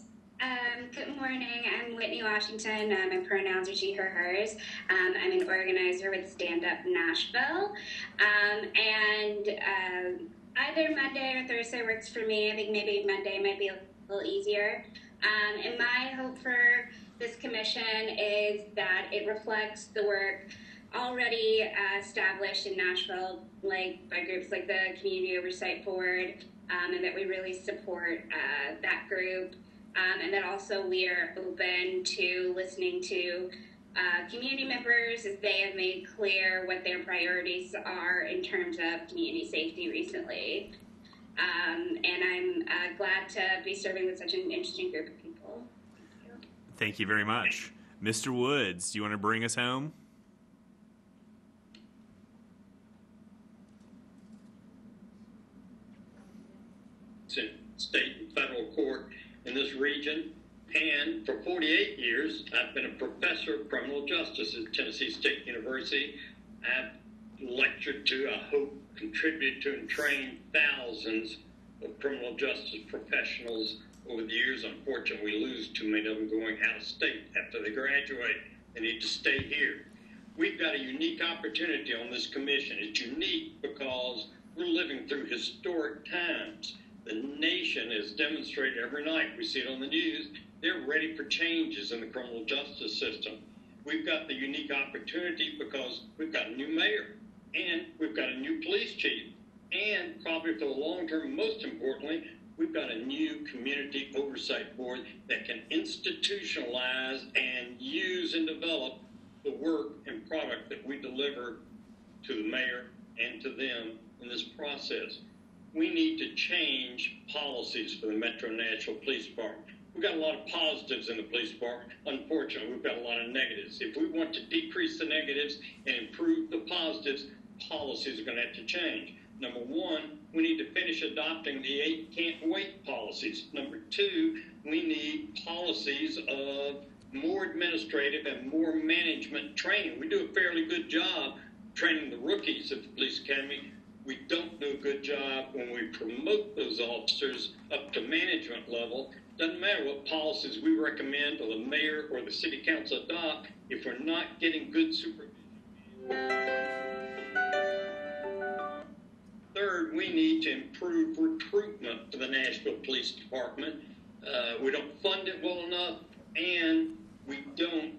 Um, good morning. I'm Whitney Washington. Um, my pronouns are she, her, hers. Um, I'm an organizer with Stand Up Nashville. Um, and um, either Monday or Thursday works for me. I think maybe Monday might be a little easier. Um, and my hope for this commission is that it reflects the work already uh, established in Nashville, like by groups like the Community Oversight Board, um, and that we really support uh, that group. Um, and then also we are open to listening to uh, community members as they have made clear what their priorities are in terms of community safety recently. Um, and I'm uh, glad to be serving with such an interesting group of people. Thank you very much. Mr. Woods, do you want to bring us home? in state and federal court in this region. And for 48 years, I've been a professor of criminal justice at Tennessee State University. I've lectured to, I hope, contributed to, and trained thousands of criminal justice professionals over the years. Unfortunately, we lose too many of them going out of state after they graduate. They need to stay here. We've got a unique opportunity on this commission. It's unique because we're living through historic times. The nation has demonstrated every night, we see it on the news, they're ready for changes in the criminal justice system. We've got the unique opportunity because we've got a new mayor and we've got a new police chief. And probably for the long term, most importantly, we've got a new community oversight board that can institutionalize and use and develop the work and product that we deliver to the mayor and to them in this process we need to change policies for the Metro Nashville Police Department. We've got a lot of positives in the police department. Unfortunately, we've got a lot of negatives. If we want to decrease the negatives and improve the positives, policies are going to have to change. Number one, we need to finish adopting the eight can't wait policies. Number two, we need policies of more administrative and more management training. We do a fairly good job training the rookies at the police academy we don't do a good job when we promote those officers up to management level. Doesn't matter what policies we recommend or the mayor or the city council adopt if we're not getting good supervision. Third, we need to improve recruitment for the Nashville Police Department. Uh, we don't fund it well enough, and we don't,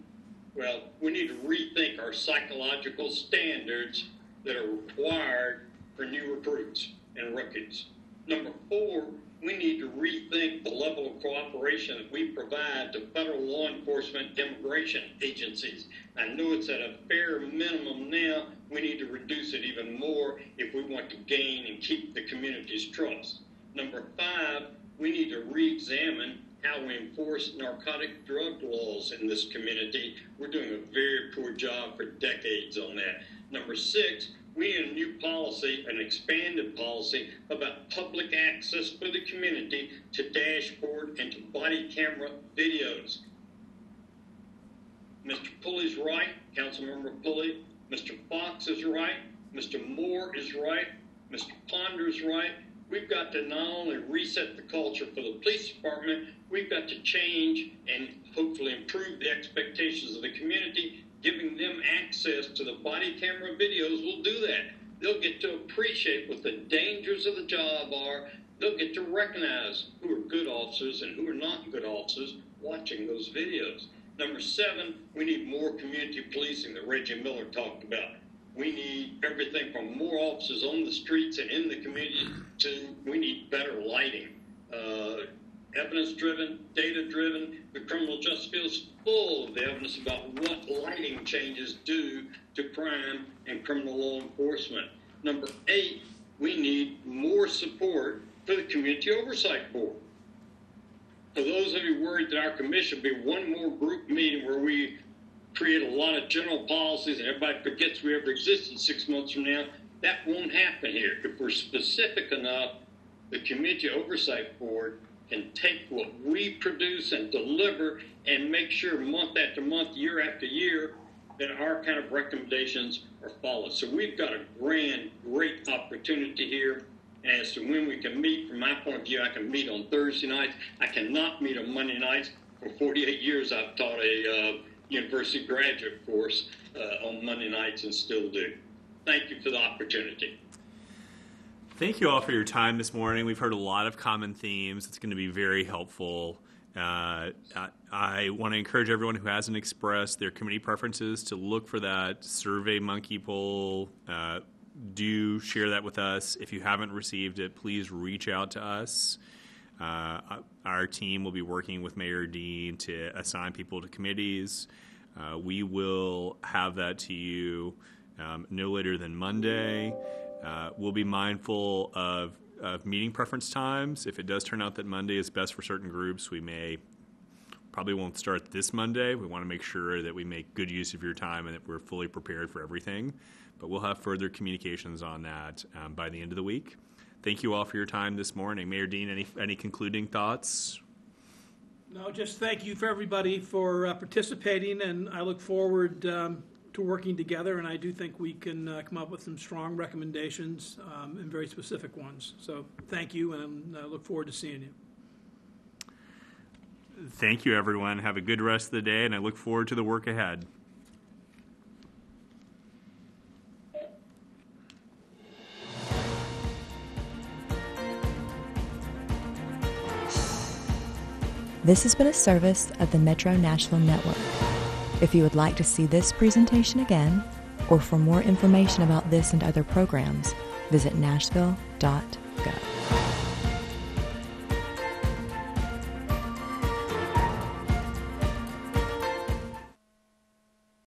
well, we need to rethink our psychological standards that are required for new recruits and rookies. Number four, we need to rethink the level of cooperation that we provide to federal law enforcement immigration agencies. I know it's at a fair minimum now. We need to reduce it even more if we want to gain and keep the community's trust. Number five, we need to re examine how we enforce narcotic drug laws in this community. We're doing a very poor job for decades on that. Number six, we need a new policy, an expanded policy about public access for the community to dashboard and to body camera videos. Mr. Pulley's right, Councilmember Pulley. Mr. Fox is right. Mr. Moore is right. Mr. Ponder is right. We've got to not only reset the culture for the police department, we've got to change and hopefully improve the expectations of the community giving them access to the body camera videos will do that. They'll get to appreciate what the dangers of the job are. They'll get to recognize who are good officers and who are not good officers watching those videos. Number seven, we need more community policing that Reggie Miller talked about. We need everything from more officers on the streets and in the community to we need better lighting. Uh, evidence driven, data driven. The criminal justice field is full of the evidence about what lighting changes do to crime and criminal law enforcement. Number eight, we need more support for the Community Oversight Board. For those of you worried that our commission will be one more group meeting where we create a lot of general policies and everybody forgets we ever existed six months from now, that won't happen here. If we're specific enough, the Community Oversight Board can take what we produce and deliver and make sure month after month, year after year, that our kind of recommendations are followed. So we've got a grand, great opportunity here as to when we can meet. From my point of view, I can meet on Thursday nights. I cannot meet on Monday nights. For 48 years, I've taught a uh, university graduate course uh, on Monday nights and still do. Thank you for the opportunity. Thank you all for your time this morning. We've heard a lot of common themes. It's going to be very helpful. Uh, I, I want to encourage everyone who hasn't expressed their committee preferences to look for that Survey Monkey poll. Uh, do share that with us. If you haven't received it, please reach out to us. Uh, our team will be working with Mayor Dean to assign people to committees. Uh, we will have that to you um, no later than Monday. Uh, we'll be mindful of, of meeting preference times. If it does turn out that Monday is best for certain groups, we may probably won't start this Monday. We want to make sure that we make good use of your time and that we're fully prepared for everything. But we'll have further communications on that um, by the end of the week. Thank you all for your time this morning. Mayor Dean, any, any concluding thoughts? No, just thank you for everybody for uh, participating, and I look forward um, to working together. And I do think we can uh, come up with some strong recommendations um, and very specific ones. So thank you, and I look forward to seeing you. Thank you, everyone. Have a good rest of the day, and I look forward to the work ahead. This has been a service of the Metro Nashville Network. If you would like to see this presentation again, or for more information about this and other programs, visit nashville.org.